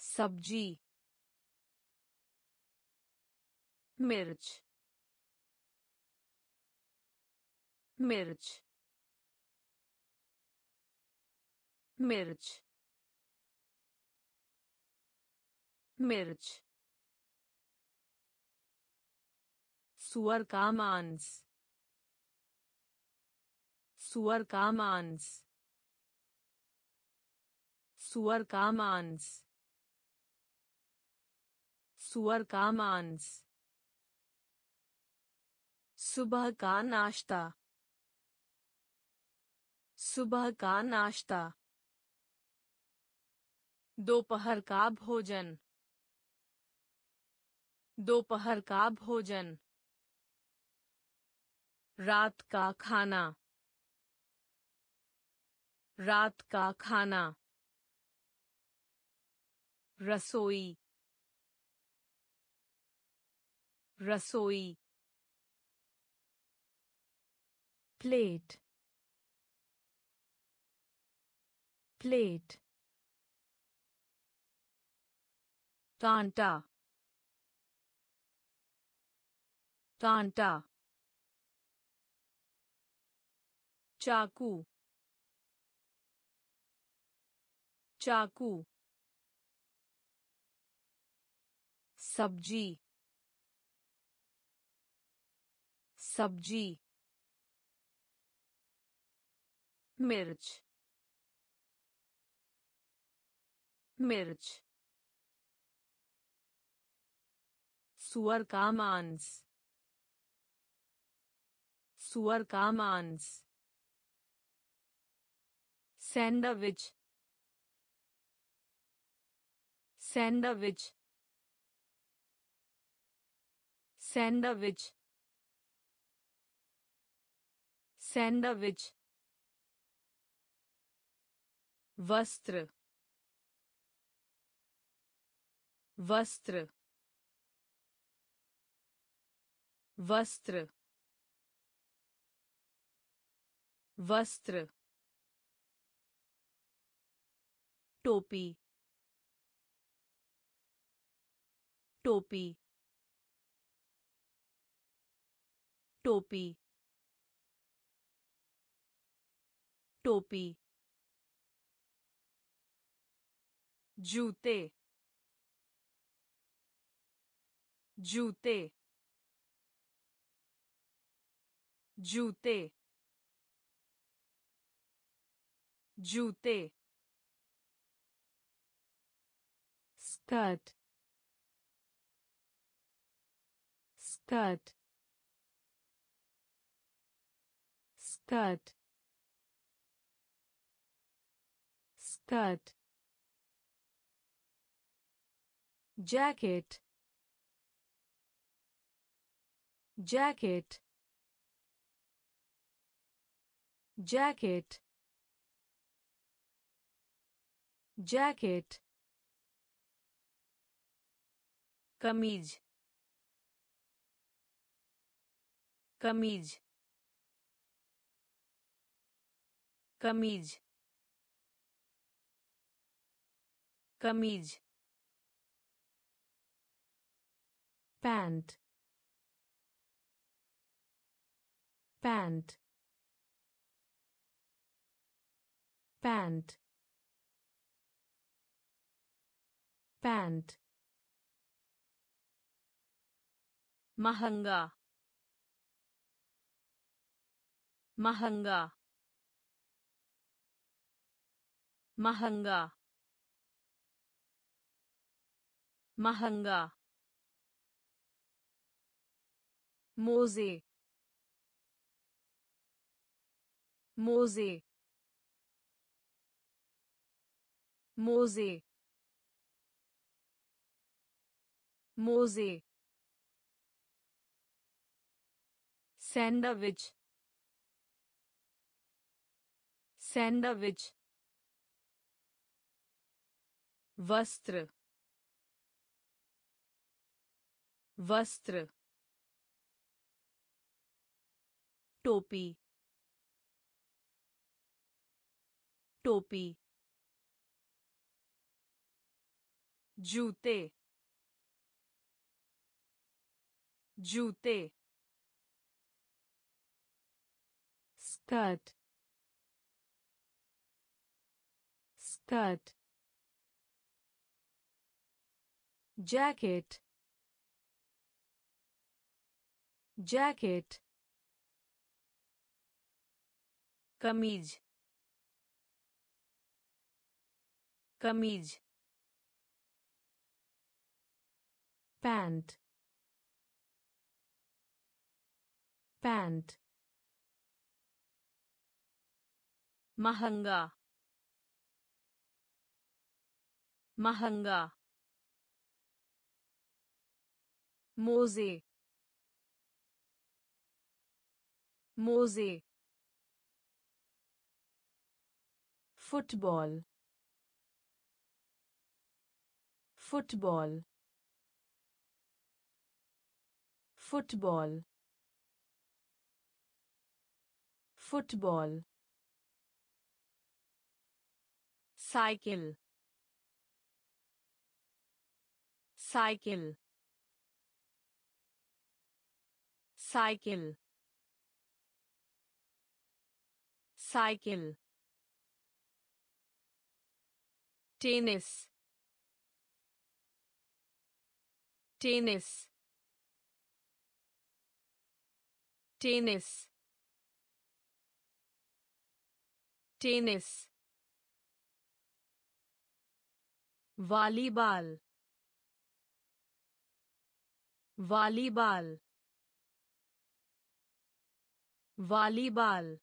सब्ज़ी मिर्च मिर्च मिर्च मिर्च सुअर का मांस। सुअर का मांस। सुअर का मांस। सुअर का मांस। सुबह का नाश्ता। सुबह का नाश्ता। दोपहर का भोजन। दोपहर का भोजन। रात का खाना। रात का खाना। रसोई। रसोई। plate plate कांटा। कांटा। चाकू चाकू सब्ज़ी सब्ज़ी मिर्च मिर्च सुअर का मांस सुअर का मांस सैंडविच सैंडविच सैंडविच सैंडविच वस्त्र वस्त्र वस्त्र वस्त्र टोपी। टोपी। टोपी। टोपी। जूते। जूते। जूते। जूते। Skirt skirt skirt skirt jacket. Jacket. Jacket. Jacket कमीज कमीज कमीज कमीज pant pant pant pant महँगा महँगा महँगा महँगा मोजे मोजे मोजे मोजे सैंडविच सैंडविच वस्त्र वस्त्र टोपी टोपी जूते जूते skirt skirt jacket jacket कमीज कमीज pant pant महँगा महँगा मोजे मोजे football football football football cycle. Cycle. Cycle. Cycle. Tennis. Tennis. Tennis. Tennis. Volleyball volleyball volleyball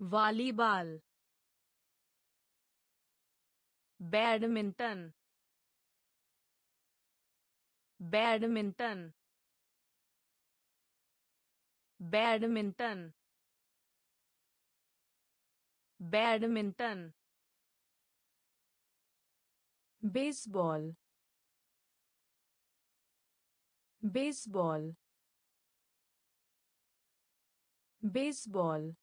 volleyball badminton badminton badminton badminton baseball baseball baseball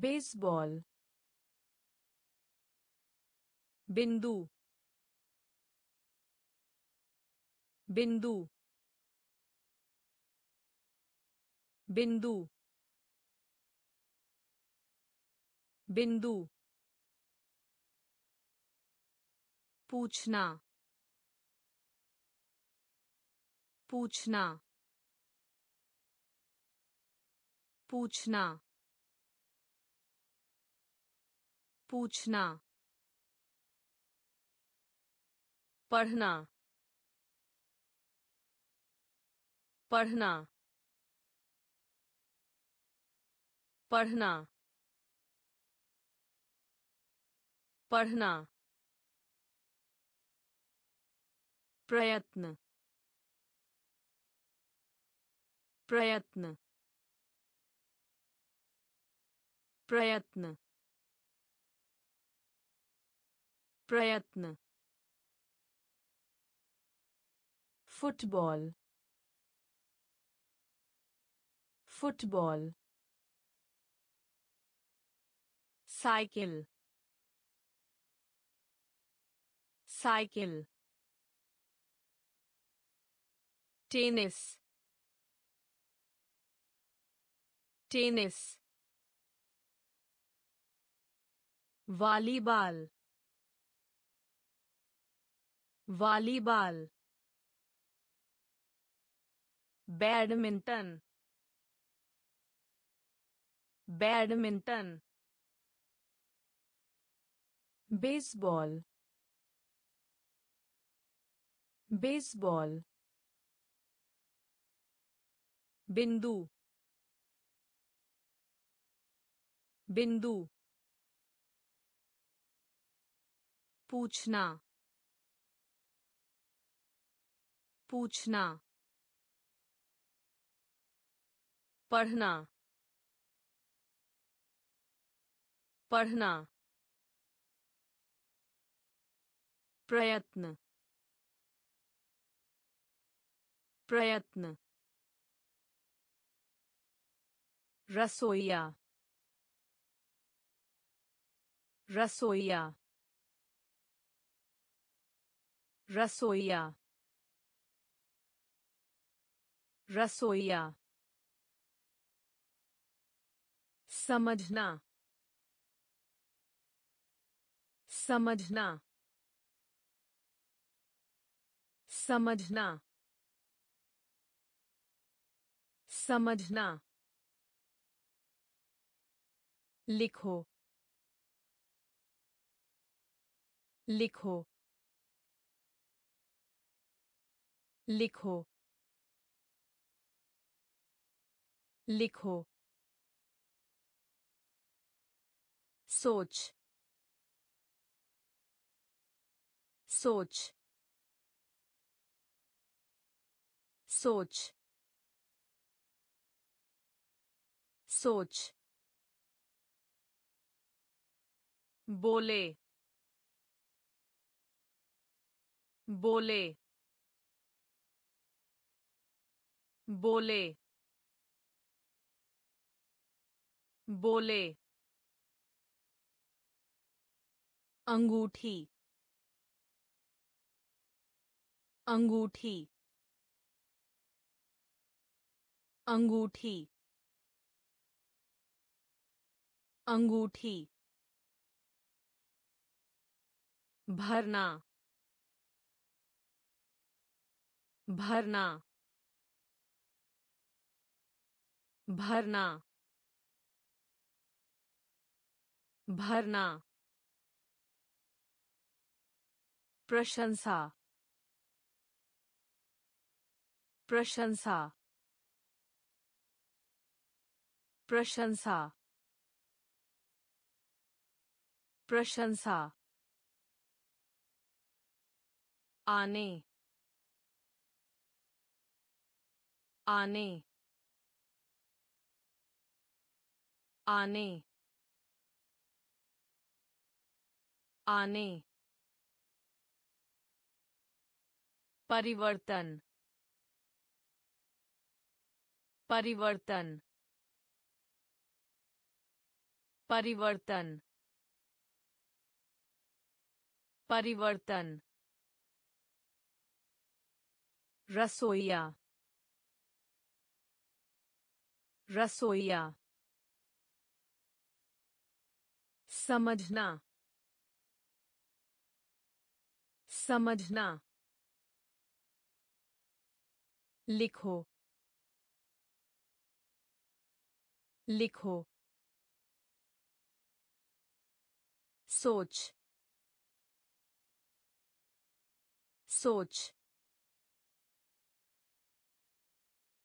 baseball बिंदु बिंदु बिंदु बिंदु पूछना। पूछना। पूछना। पूछना। पढ़ना। पढ़ना। पढ़ना। पढ़ना। Приятно. Приятно. Приятно. Приятно. Football. Football. Cycle. Cycle. Tennis tennis volleyball volleyball badminton badminton baseball. Baseball. बिंदु। बिंदु। पूछना। पूछना। पढ़ना। पढ़ना। प्रयत्न। प्रयत्न। रसोईया रसोईया रसोईया रसोईया समझना समझना समझना समझना लिखो। लिखो। लिखो। लिखो। सोच। सोच। सोच। सोच। बोले बोले बोले बोले। अंगूठी अंगूठी अंगूठी अंगूठी। भरना। भरना। भरना। भरना। प्रशंसा। प्रशंसा। प्रशंसा। प्रशंसा। आने। आने। आने। आने। परिवर्तन। परिवर्तन। परिवर्तन। परिवर्तन। रसोईया रसोईया समझना समझना लिखो लिखो सोच सोच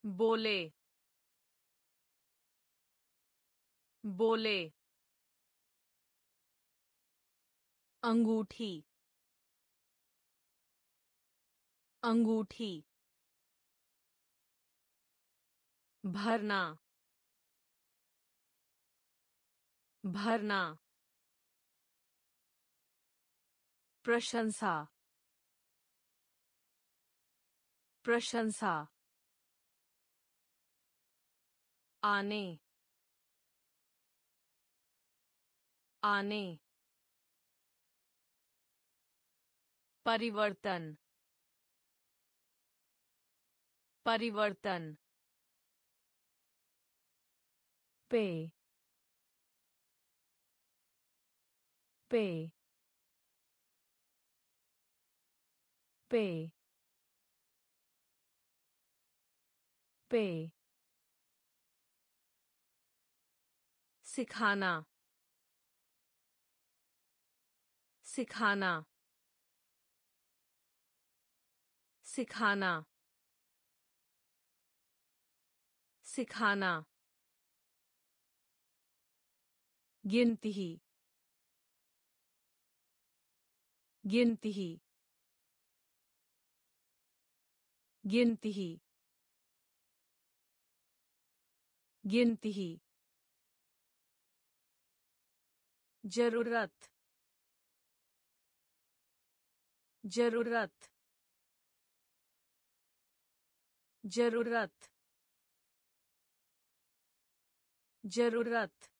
बोले बोले अंगूठी अंगूठी भरना भरना प्रशंसा प्रशंसा आने। आने। परिवर्तन। परिवर्तन। पे। पे। पे। पे। सिखाना। सिखाना। सिखाना। सिखाना। गिनती ही। गिनती ही। गिनती ही। गिनती ही। ज़रूरत ज़रूरत ज़रूरत ज़रूरत।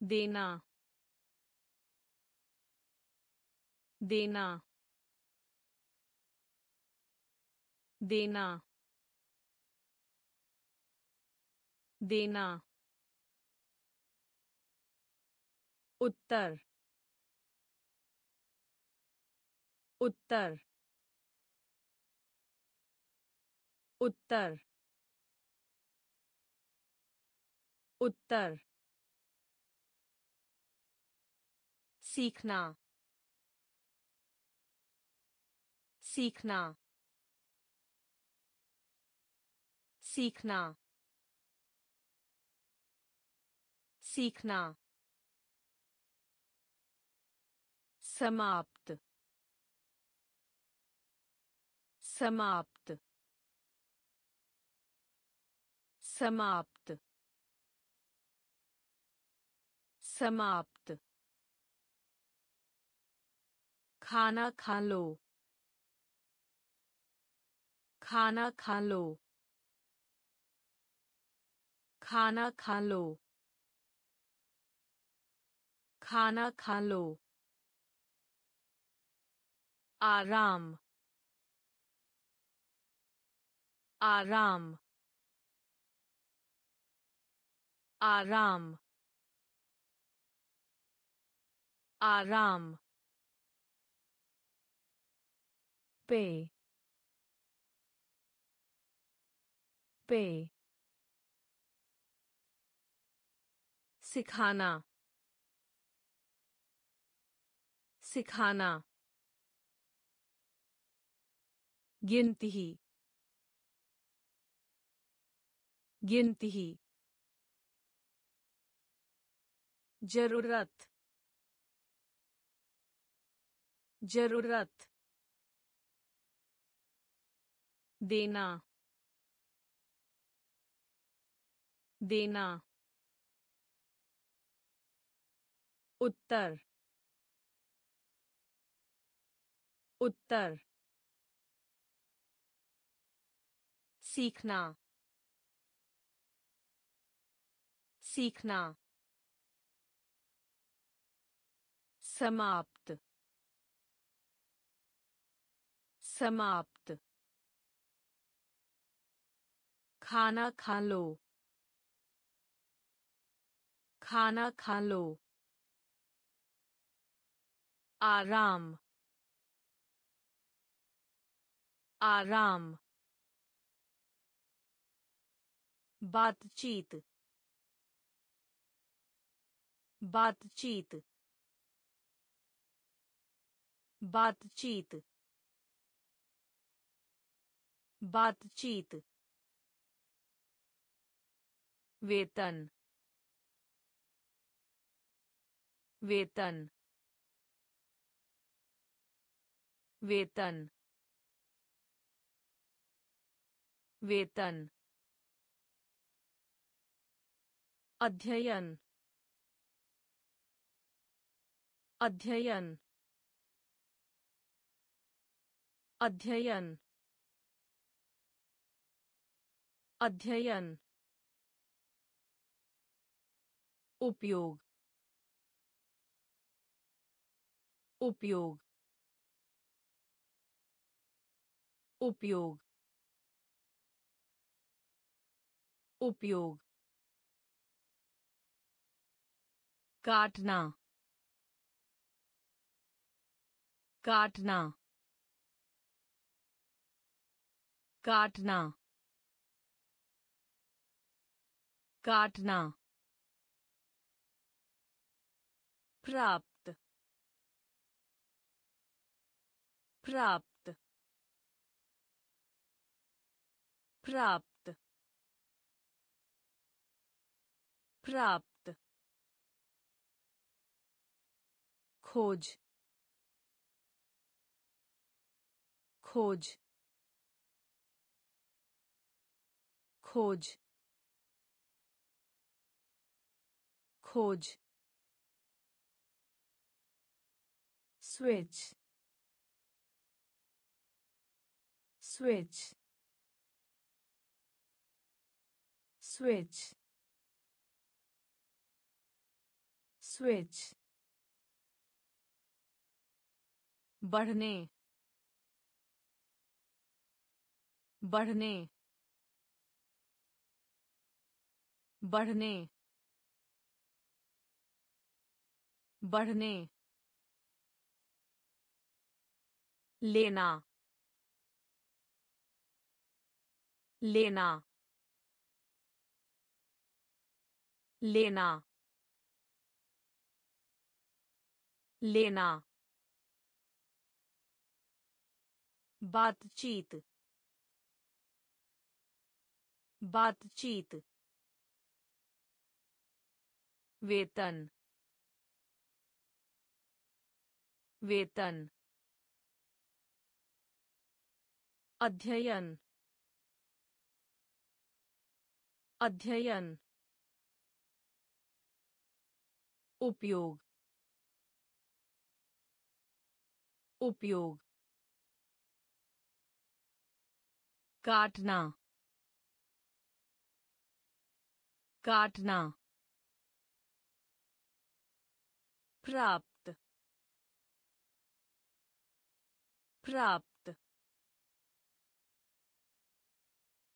देना देना। देना देना। उत्तर। उत्तर। उत्तर। उत्तर। सीखना। सीखना। सीखना। सीखना। समाप्त समाप्त समाप्त समाप्त। खाना खा लो। खाना खा लो। खाना खा लो। खाना खा लो। आराम। आराम। आराम। आराम। पे। पे। सिखाना। सिखाना। गिनती ही। गिनती ही। ज़रूरत। ज़रूरत। देना। देना। उत्तर। उत्तर। सीखना। सीखना। समाप्त। समाप्त। खाना खा लो। खाना खा लो। आराम। आराम। बातचीत बातचीत बातचीत बातचीत वेतन वेतन वेतन वेतन अध्ययन अध्ययन अध्ययन अध्ययन उपयोग उपयोग उपयोग उपयोग काटना। काटना। काटना। काटना। प्राप्त। प्राप्त। प्राप्त। प्राप्त। खोज खोज खोज खोज switch switch switch switch बढ़ने बढ़ने बढ़ने बढ़ने लेना लेना लेना लेना। बातचीत बातचीत वेतन वेतन अध्ययन अध्ययन उपयोग उपयोग काटना। काटना। प्राप्त। प्राप्त।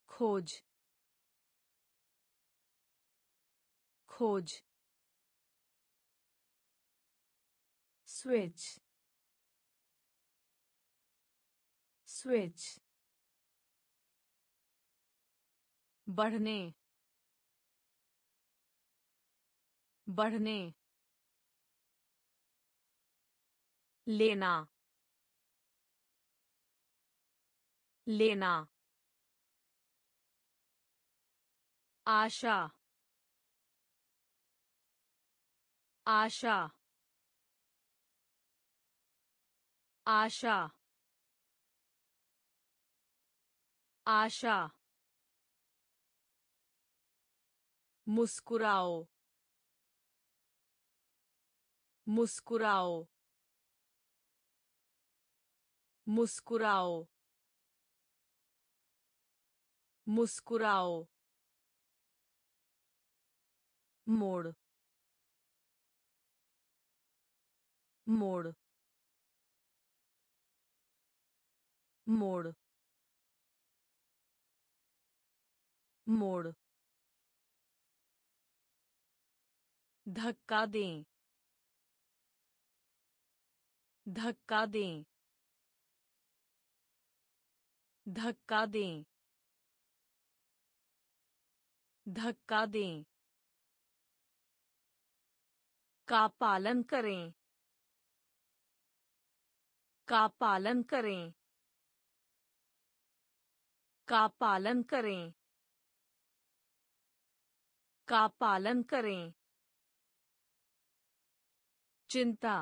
खोज। खोज। switch switch बढ़ने बढ़ने लेना लेना आशा आशा आशा आशा। मुस्कुराओ मुस्कुराओ मुस्कुराओ मुस्कुराओ मोड़ मोड़ मोड़ मोड़ धक्का दें। धक्का दें। धक्का दें। धक्का दें। का पालन करें। का पालन करें। का पालन करें। का पालन करें। चिंता।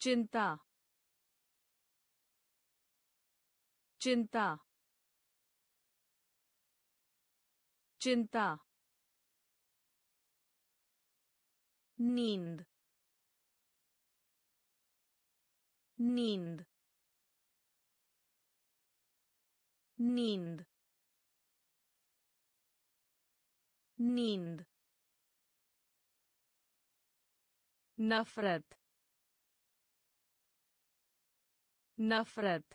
चिंता। चिंता। चिंता। नींद। नींद। नींद। नींद। नफरत नफरत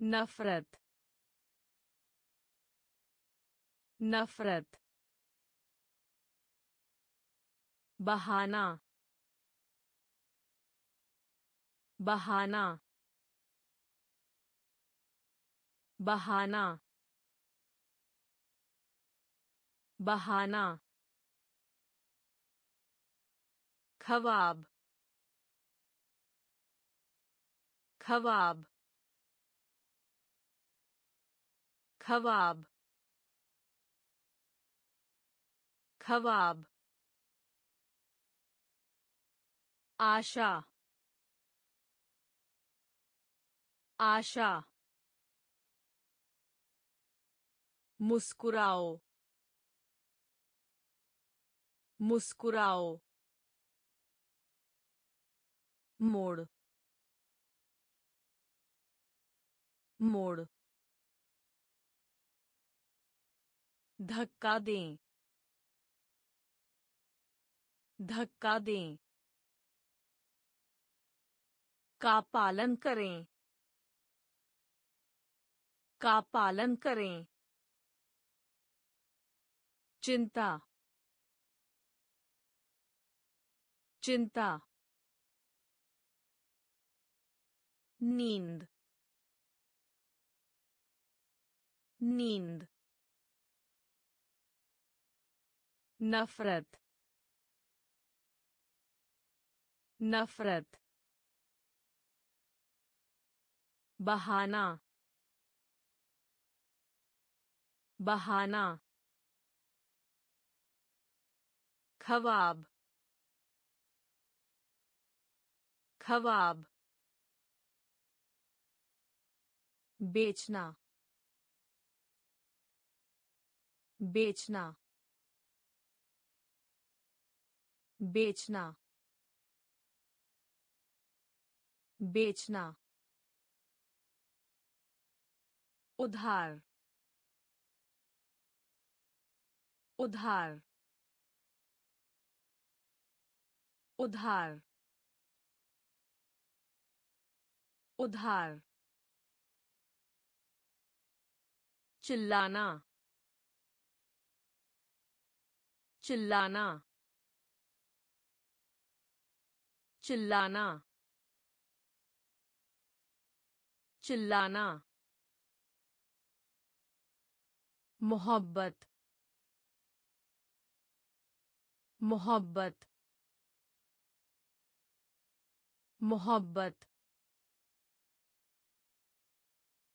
नफरत नफरत बहाना बहाना बहाना बहाना खवाब खवाब खवाब खवाब। आशा आशा। मुस्कुराओ मुस्कुराओ। मोड़ मोड़ धक्का दें धक्का दें का पालन करें का पालन करें चिंता चिंता नींद नींद नफरत नफरत बहाना बहाना खवाब खवाब बेचना बेचना बेचना बेचना उधार उधार उधार उधार चिल्लाना। चिल्लाना। चिल्लाना। चिल्लाना। मोहब्बत। मोहब्बत। मोहब्बत।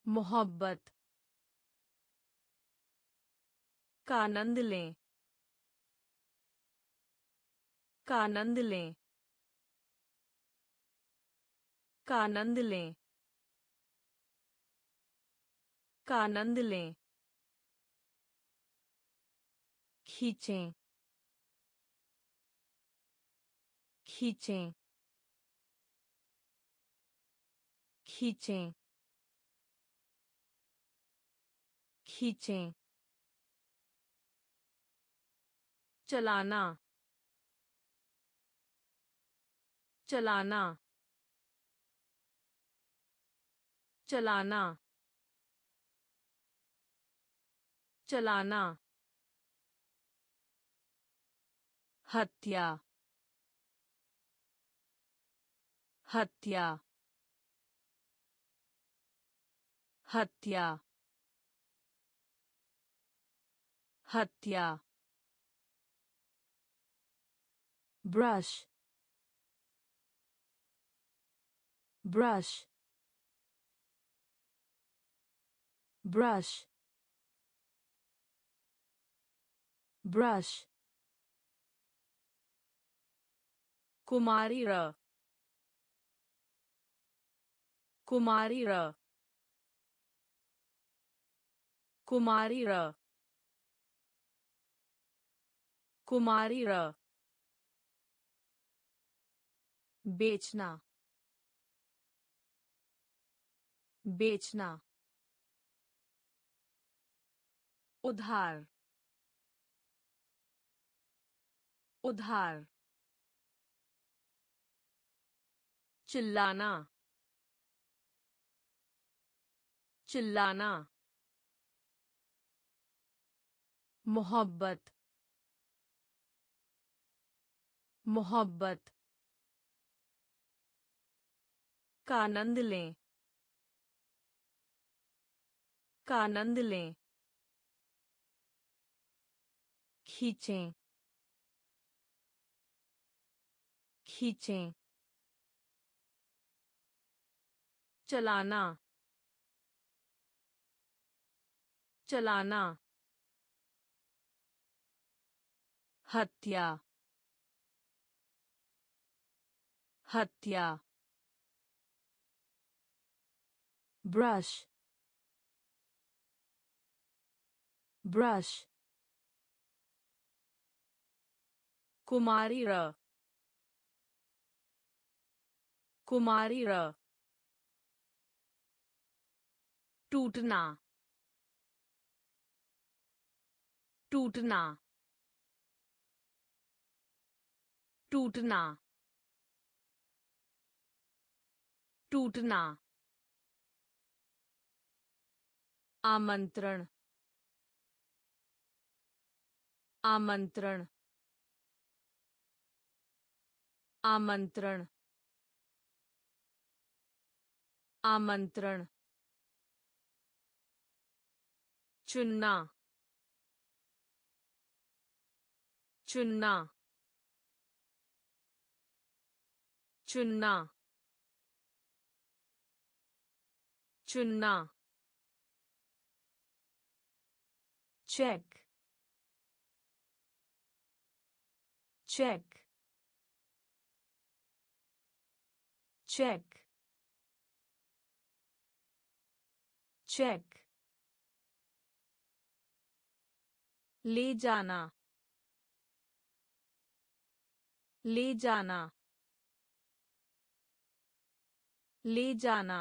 मोहब्बत। का आनंद लें। का आनंद लें। का आनंद लें। का आनंद लें। खींचें। खींचें। खींचें। खींचें। चलाना। चलाना। चलाना। चलाना। हत्या। हत्या। हत्या। हत्या। brush brush brush brush कुमारी र कुमारी र बेचना बेचना उधार उधार चिल्लाना चिल्लाना मोहब्बत मोहब्बत का आनंद लें। का आनंद लें। खींचें। खींचें। चलाना। चलाना। हत्या। हत्या। brush brush कुमारी र कुमारी र टूटना टूटना टूटना टूटना आमंत्रण। आमंत्रण। आमंत्रण। आमंत्रण। चुनना। चुनना। चुनना। चुनना। Check check check check ले जाना ले जाना ले जाना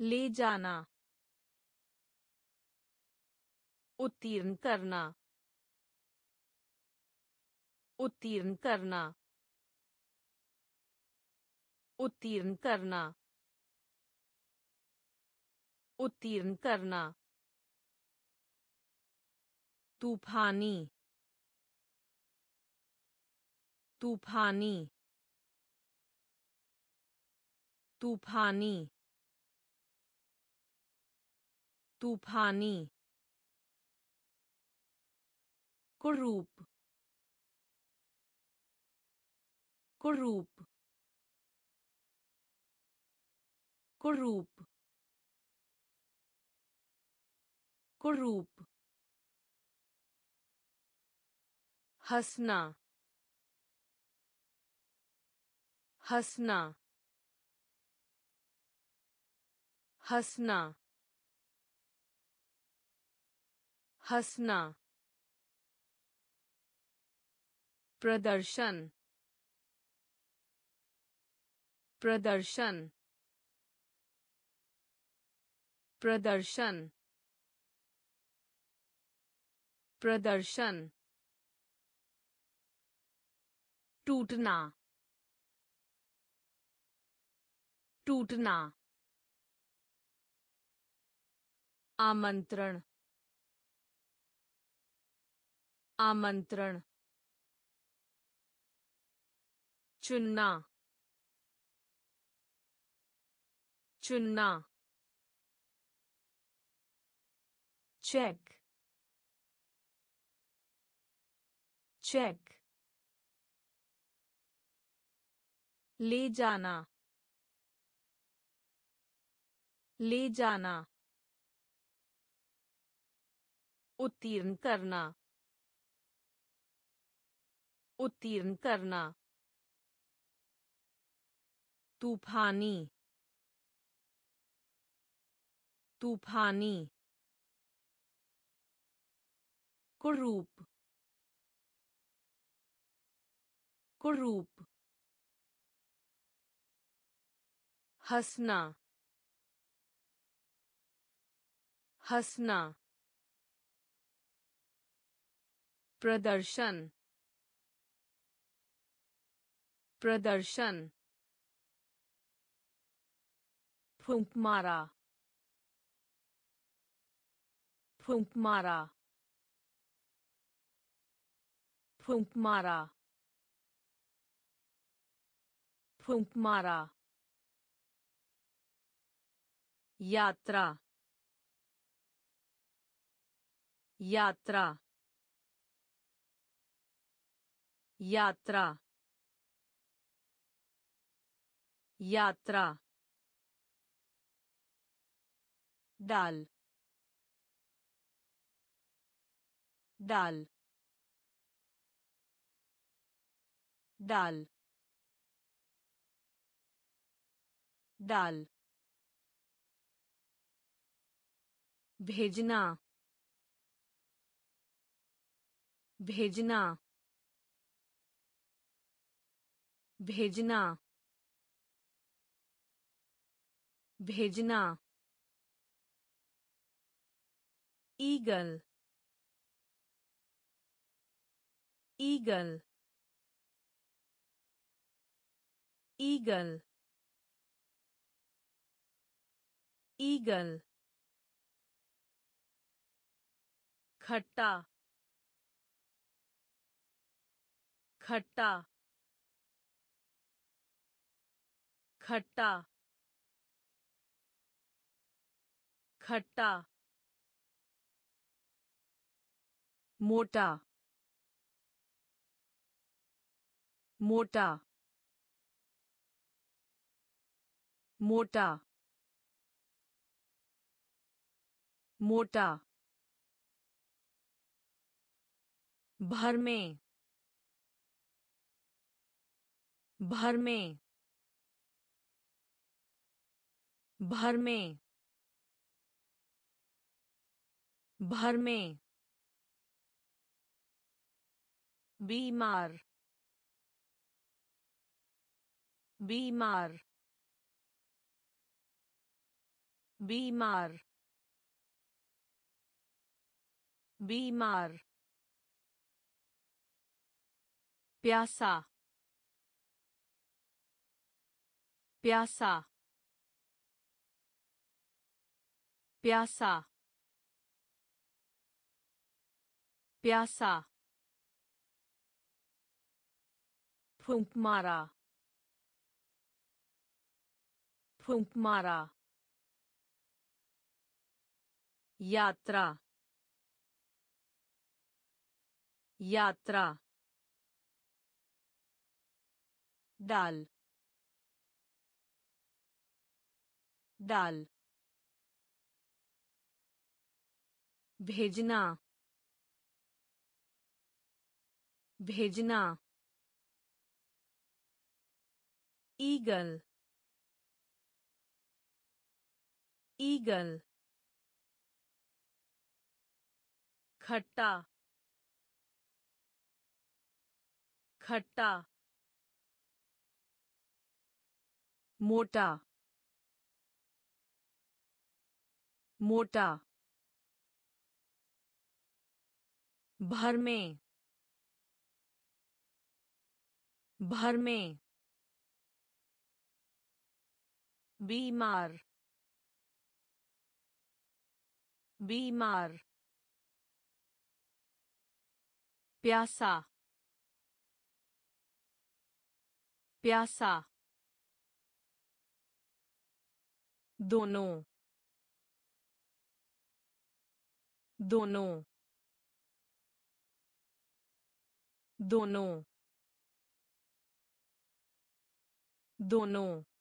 ले जाना उत्तीर्ण करना। उत्तीर्ण करना। उत्तीर्ण करना। उत्तीर्ण करना। तूफानी। तूफानी। तूफानी। तूफानी। कुरूप कुरूप कुरूप कुरूप हंसना। हंसना। हंसना। हंसना। प्रदर्शन। प्रदर्शन। प्रदर्शन। प्रदर्शन। टूटना। टूटना। आमंत्रण। आमंत्रण। चुनना। चुनना। चेक चेक ले जाना। ले जाना। उत्तीर्ण करना। उत्तीर्ण करना। तूफानी। तूफानी। कुरूप। कुरूप। हंसना। हंसना। प्रदर्शन। प्रदर्शन। फूंक मारा फूंक मारा फूंक मारा फूंक मारा यात्रा यात्रा यात्रा यात्रा दाल दाल दाल दाल भेजना भेजना भेजना भेजना ईगल ईगल ईगल ईगल खट्टा खट्टा खट्टा खट्टा. मोटा मोटा मोटा मोटा। भर में भर में भर में भर में। बीमार बीमार बीमार बीमार प्यासा प्यासा प्यासा प्यासा। फूंक मारा फूंक मारा यात्रा यात्रा दाल डाल भेजना भेजना ईगल ईगल खट्टा खट्टा मोटा मोटा भर में भर में बीमार बीमार प्यासा प्यासा दोनों दोनों दोनों दोनों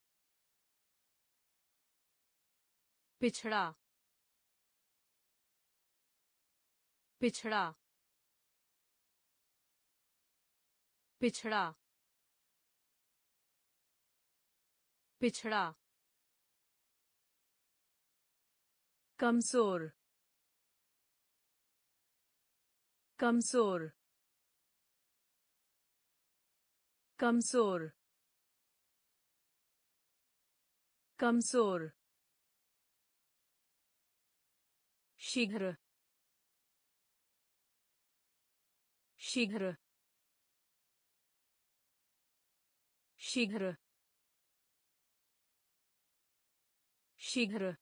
पिछड़ा। पिछड़ा। पिछड़ा। पिछड़ा। कमज़ोर। कमज़ोर। कमज़ोर। कमज़ोर। शीघ्र शीघ्र शीघ्र शीघ्र।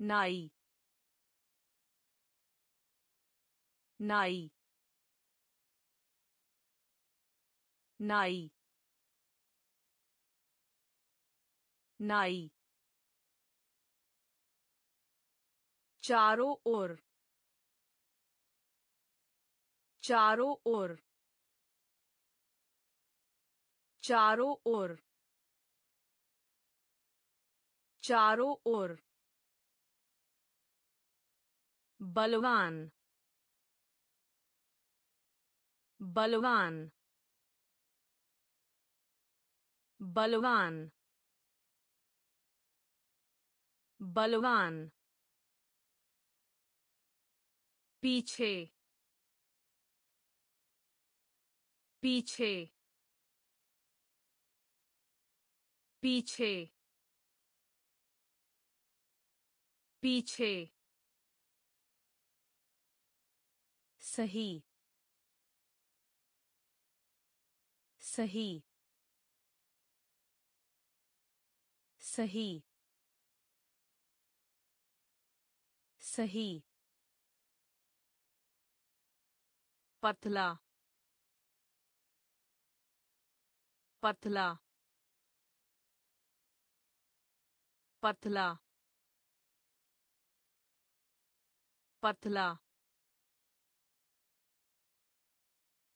नाई नाई नाई नाई। चारों ओर। चारों ओर। चारों ओर। चारों ओर। बलवान। बलवान। बलवान। बलवान। पीछे। पीछे। पीछे। पीछे। सही। सही। सही। सही। पतला पतला पतला पतला।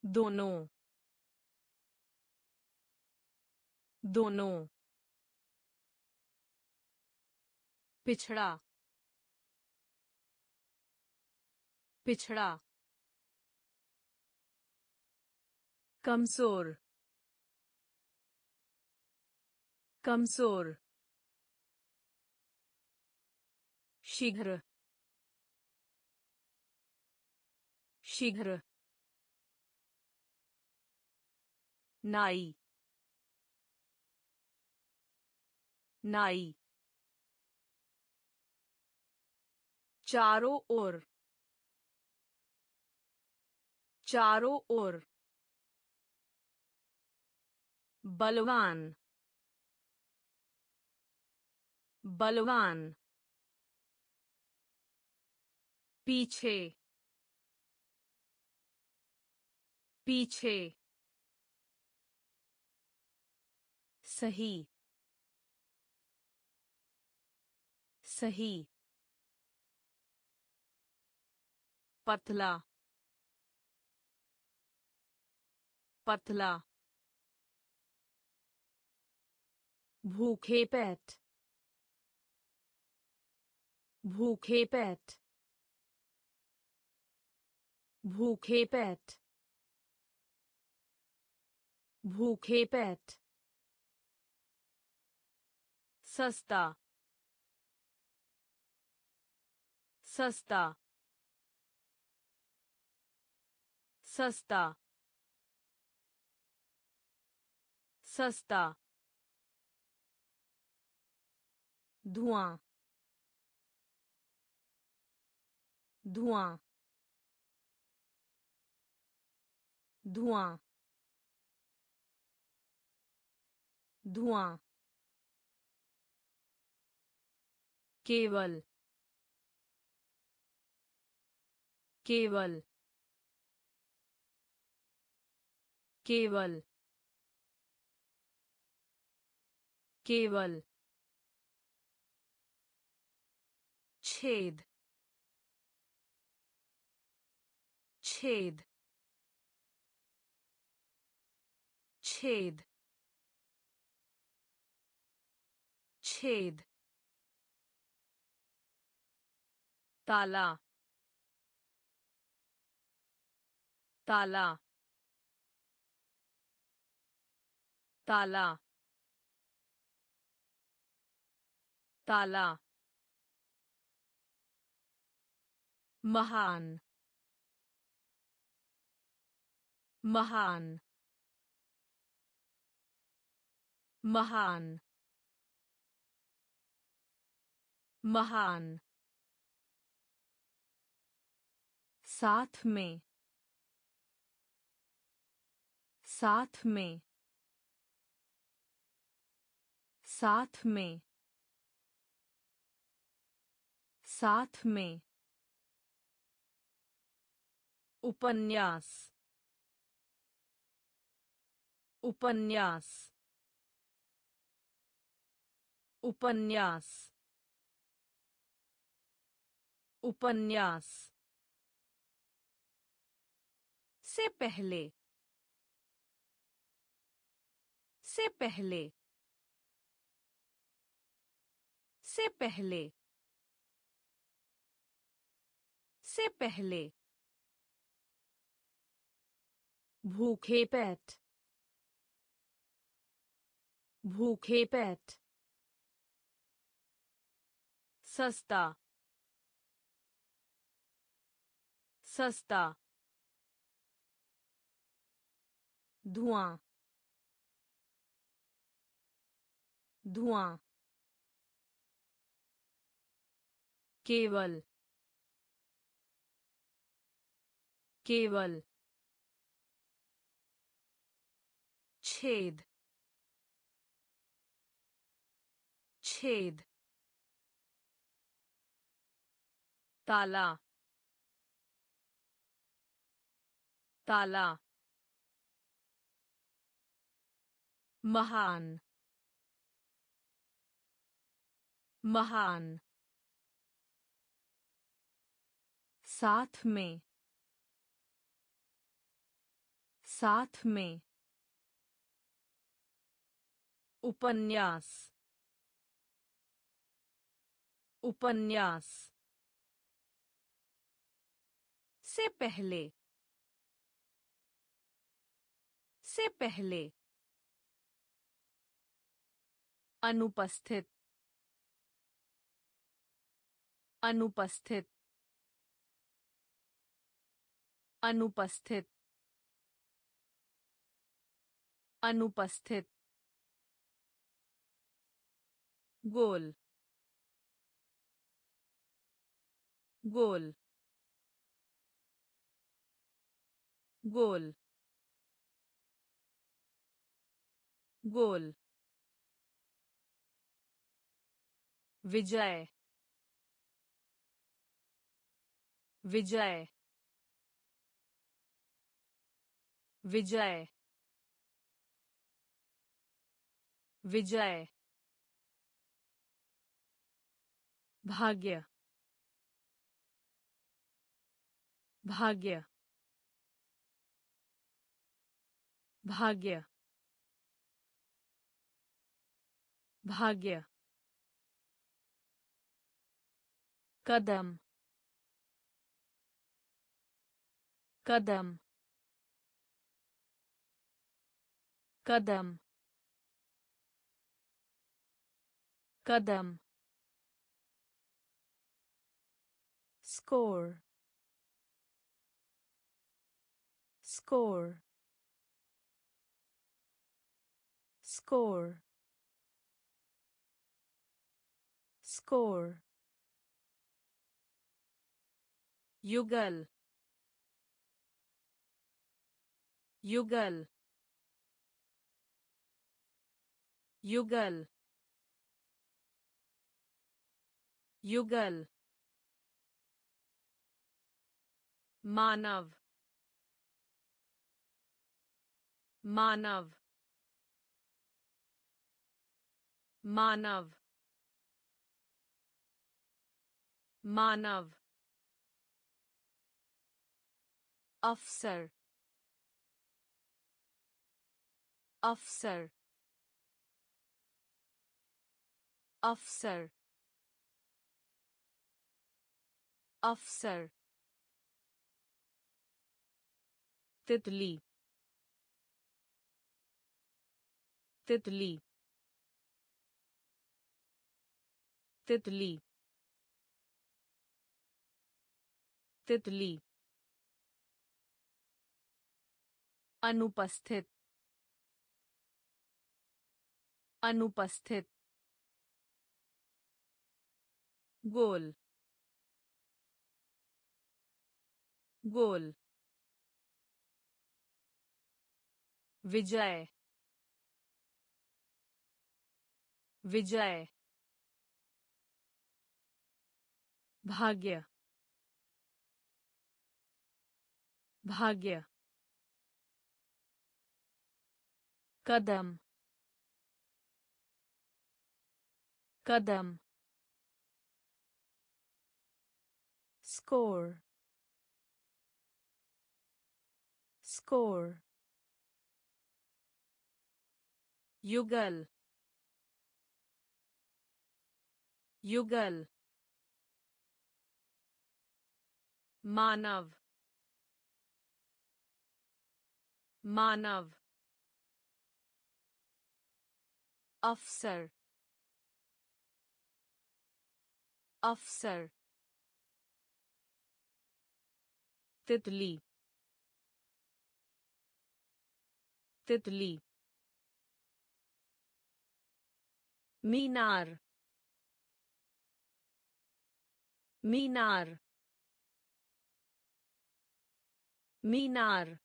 दोनों दोनों। पिछड़ा पिछड़ा। कमज़ोर कमज़ोर शीघ्र शीघ्र नाई नाई चारों ओर चारों ओर बलवान बलवान पीछे पीछे सही सही पतला पतला भूखे पेट। भूखे पेट। भूखे पेट। भूखे पेट। सस्ता। सस्ता। सस्ता। सस्ता। धुआँ धुआँ धुआँ धुआँ केवल केवल केवल केवल छेद। छेद। छेद। छेद। ताला। ताला। ताला। ताला। महान महान महान महान। साथ में साथ में साथ में साथ में। उपन्यास। उपन्यास। उपन्यास। उपन्यास। से पहले। से पहले। से पहले। से पहले। भूखे पेट। भूखे पेट। सस्ता। सस्ता। धुआँ। धुआँ। केवल। केवल। छेद छेद ताला ताला महान महान साथ में साथ में उपन्यास। उपन्यास। से पहले। से पहले। अनुपस्थित। अनुपस्थित। अनुपस्थित। अनुपस्थित। गोल गोल गोल गोल विजय विजय विजय विजय। भाग्य भाग्य भाग्य भाग्य। कदम कदम। कदम कदम। score score score score युगल युगल युगल युगल मानव मानव मानव मानव। अफसर अफसर। अफसर अफसर। तितली। तितली। तितली। तितली। अनुपस्थित। अनुपस्थित। गोल। गोल। विजय विजय भाग्य भाग्य कदम कदम स्कोर स्कोर युगल युगल मानव मानव अफसर अफसर तितली तितली मीनार मीनार मीनार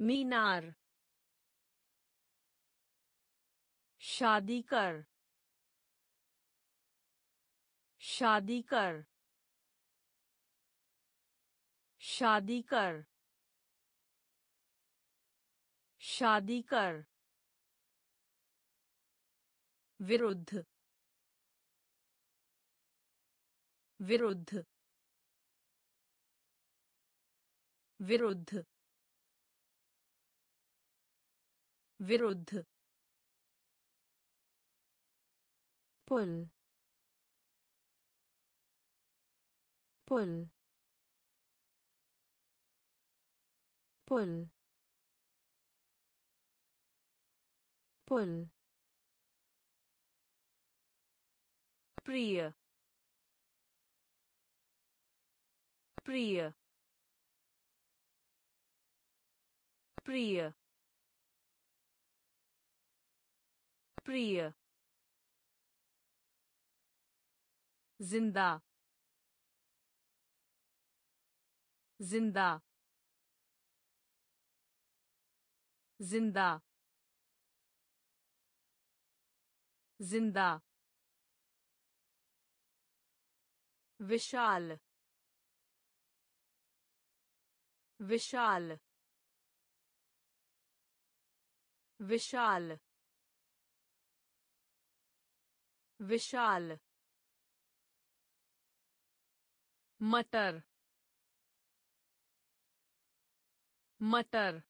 मीनार शादी कर शादी कर शादी कर शादी कर विरुद्ध विरुद्ध विरुद्ध विरुद्ध। पुल पुल पुल पुल। प्रिय। प्रिय। प्रिय। प्रिय। ज़िंदा। ज़िंदा। ज़िंदा। ज़िंदा। विशाल विशाल विशाल विशाल मटर मटर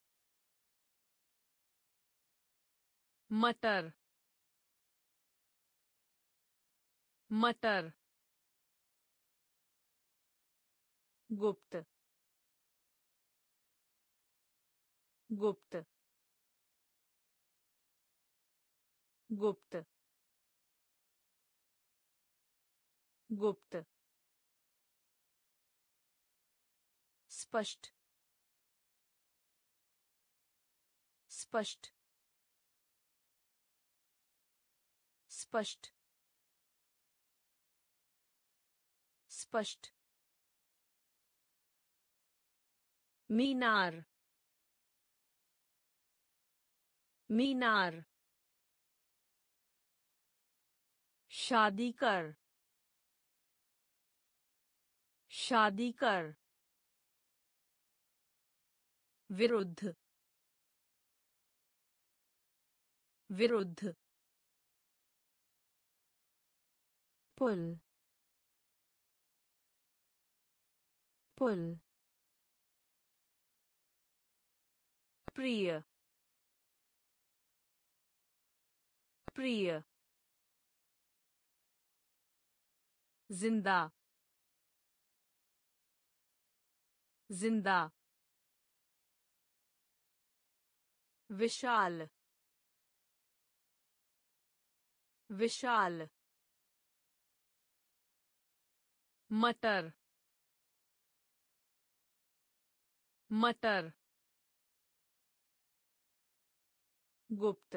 मटर मटर गुप्त। गुप्त। गुप्त। गुप्त। स्पष्ट। स्पष्ट। स्पष्ट। स्पष्ट। मीनार मीनार शादी कर शादी कर विरुद्ध विरुद्ध पुल पुल प्रिय। प्रिय। ज़िंदा। ज़िंदा। विशाल। विशाल। मटर। मटर। गुप्त।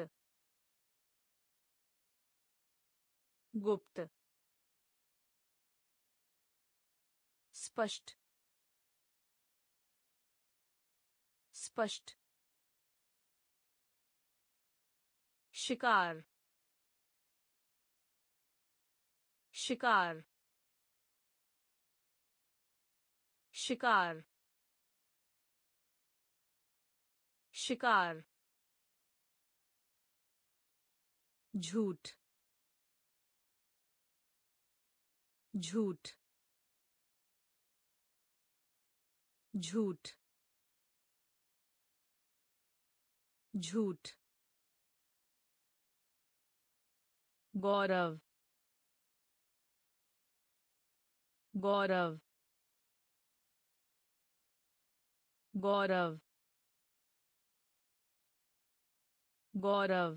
गुप्त। स्पष्ट। स्पष्ट। शिकार। शिकार। शिकार। शिकार। झूठ झूठ झूठ झूठ गौरव गौरव गौरव गौरव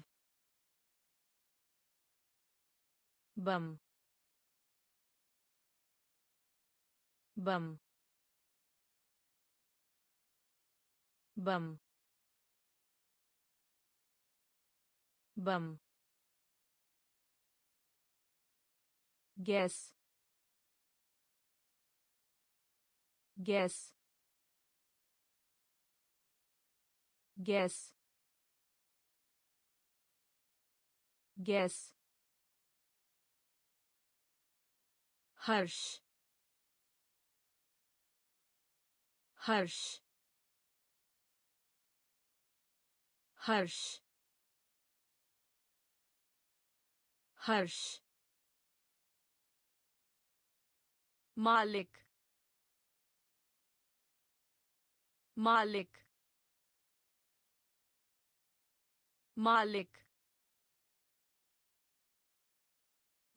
bum. Bum. Bum. Bum. Guess. Guess. Guess. Guess. हर्ष हर्ष हर्ष हर्ष। मालिक मालिक मालिक।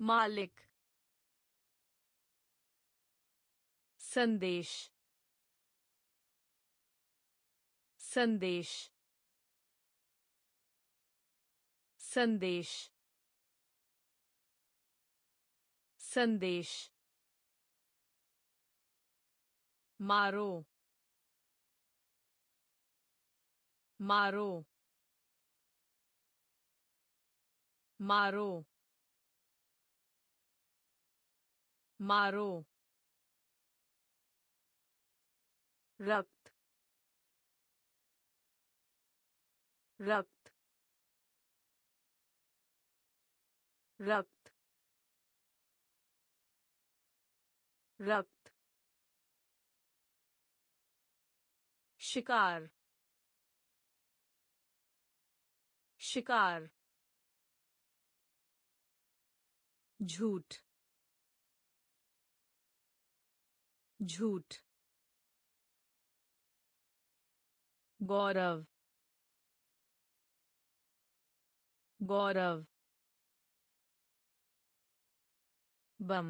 मालिक। संदेश संदेश संदेश संदेश मारो मारो मारो मारो रक्त रक्त रक्त रक्त शिकार शिकार झूठ झूठ गौरव गौरव बम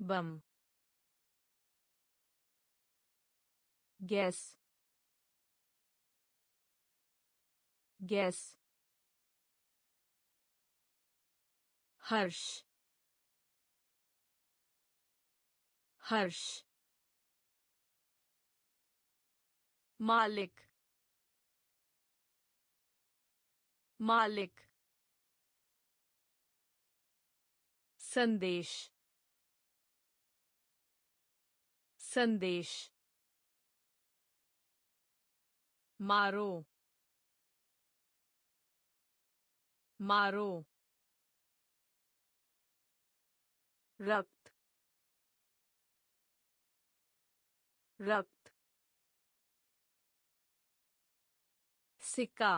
बम गैस गैस हर्ष हर्ष मालिक मालिक संदेश संदेश मारो मारो रक्त रक्त सिक्का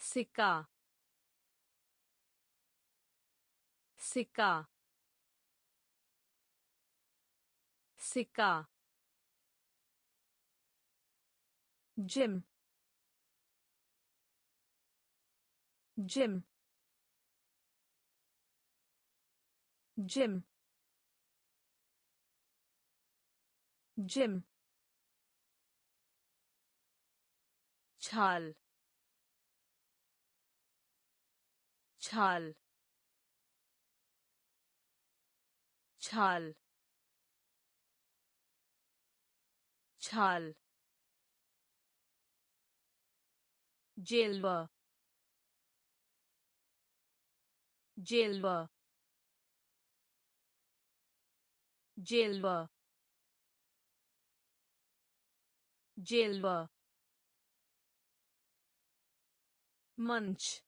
सिक्का सिक्का सिक्का जिम जिम जिम जिम छाल। छाल। छाल। छाल। जेलवा। जेलवा। जेलवा। जेलवा। मंच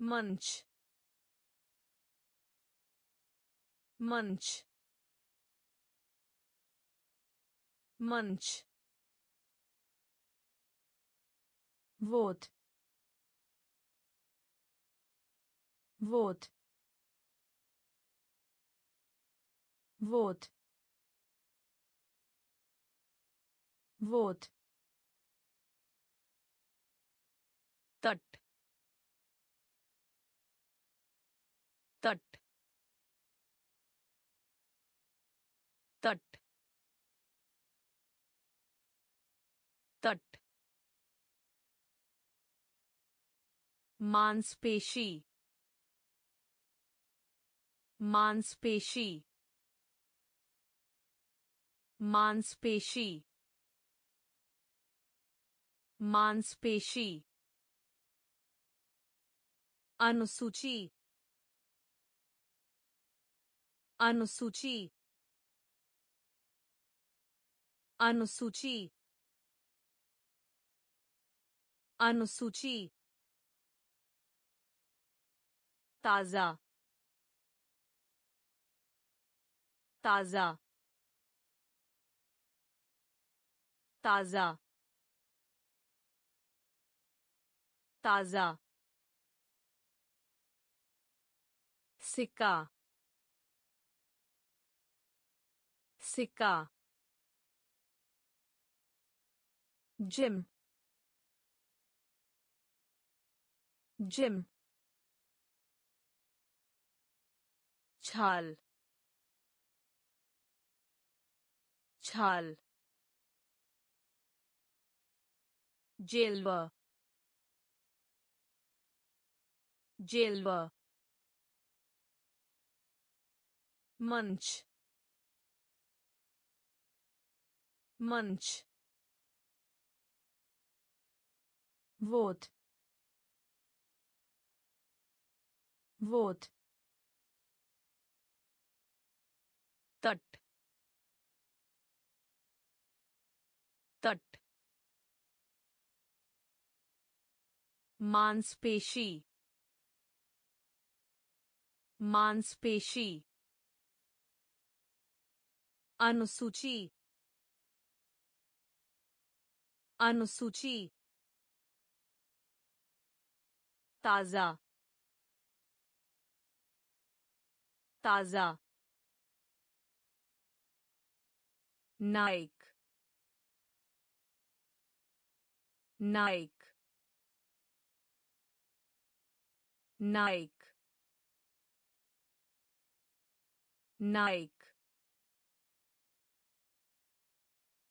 मंच मंच मंच वोट वोट वोट वोट मांसपेशी। मांसपेशी। मांसपेशी। मांसपेशी। अनुसूची। अनुसूची। अनुसूची। अनुसूची। ताज़ा ताज़ा ताज़ा ताज़ा सिक्का सिक्का जिम जिम छाल। छाल। जेलवा। जेलवा। मंच। मंच। वोट। वोट। मांसपेशी। मांसपेशी। अनुसूची। अनुसूची। ताज़ा। ताज़ा। नाइक नाइक नाइक नाइक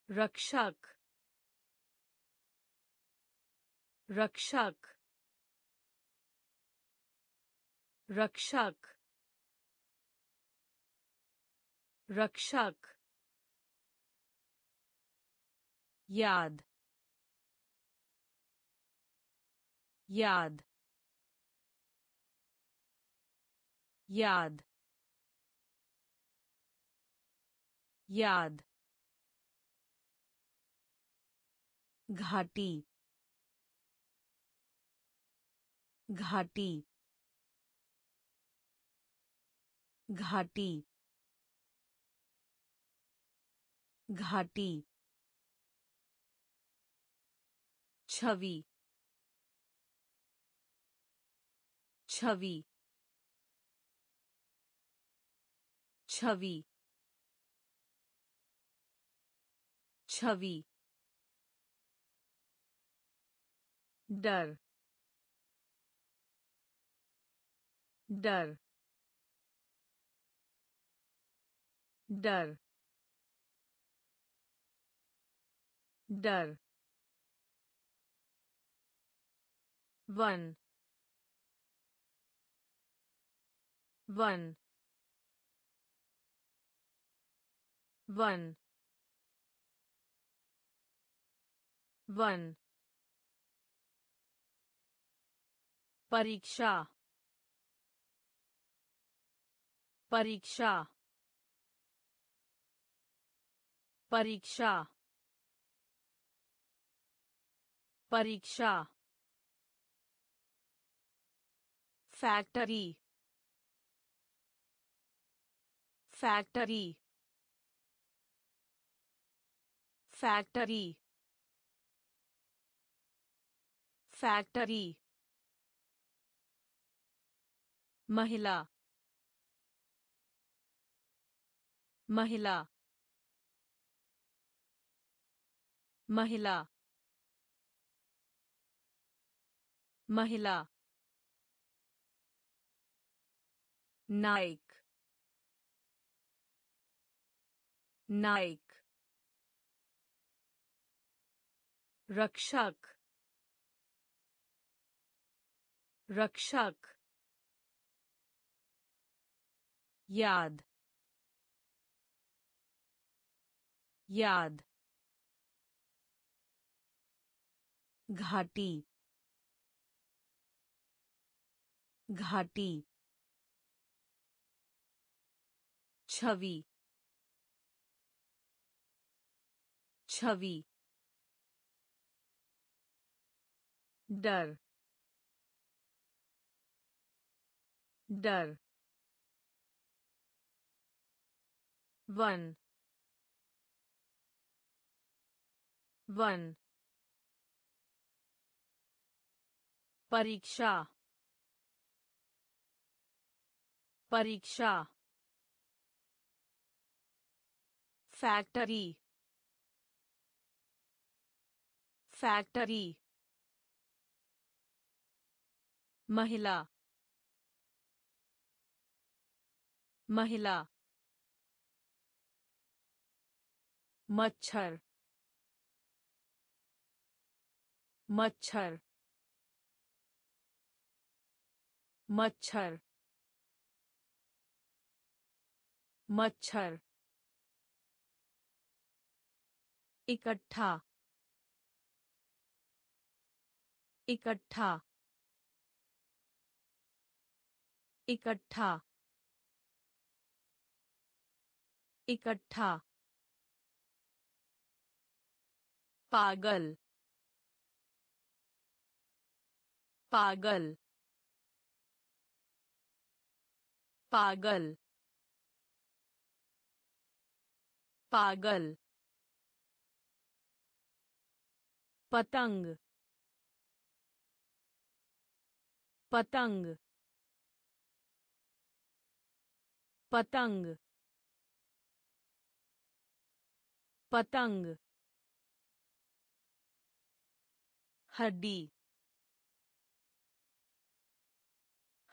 रक्षक रक्षक रक्षक रक्षक याद याद याद याद घाटी घाटी घाटी घाटी छवि छवि छवि। छवि। डर। डर। डर। डर। वन। वन। वन वन परीक्षा परीक्षा परीक्षा परीक्षा फैक्ट्री फैक्ट्री फैक्ट्री फैक्ट्री महिला महिला महिला महिला नाइक नाइक रक्षक रक्षक याद याद घाटी घाटी छवि छवि डर डर वन वन परीक्षा परीक्षा फैक्ट्री फैक्ट्री महिला महिला मच्छर मच्छर मच्छर मच्छर इकट्ठा इकट्ठा इकट्ठा इकट्ठा पागल पागल पागल पागल पतंग पतंग पतंग पतंग हड्डी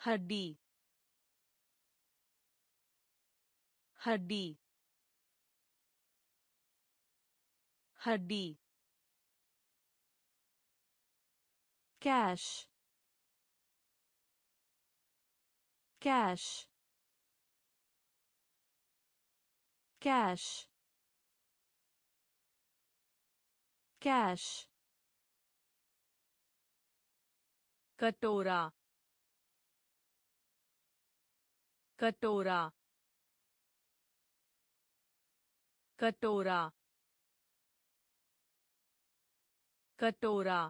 हड्डी हड्डी हड्डी कैश कैश कैश कैश कटोरा कटोरा कटोरा कटोरा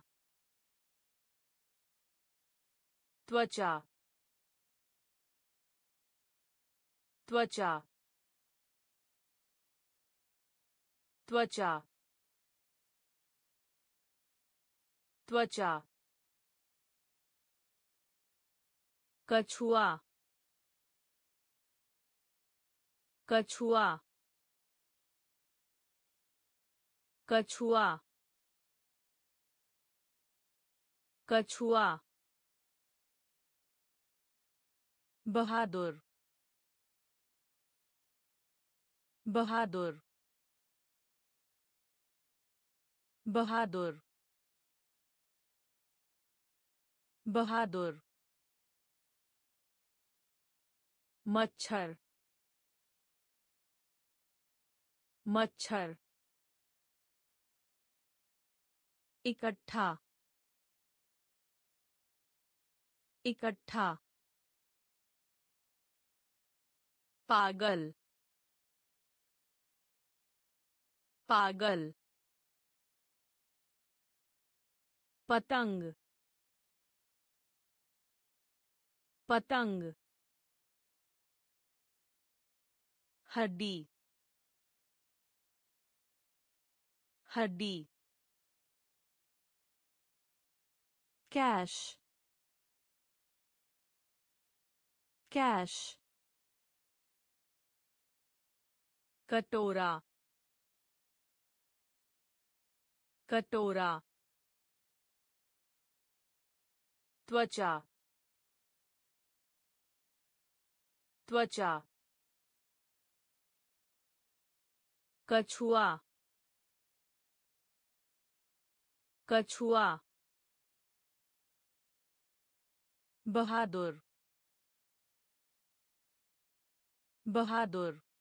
त्वचा त्वचा त्वचा। त्वचा। कछुआ। कछुआ। कछुआ। कछुआ। बहादुर। बहादुर। बहादुर बहादुर मच्छर मच्छर इकट्ठा इकट्ठा पागल पागल पतंग पतंग हड्डी हड्डी कैश कैश कटोरा कटोरा त्वचा। त्वचा। कछुआ। कछुआ। बहादुर। बहादुर।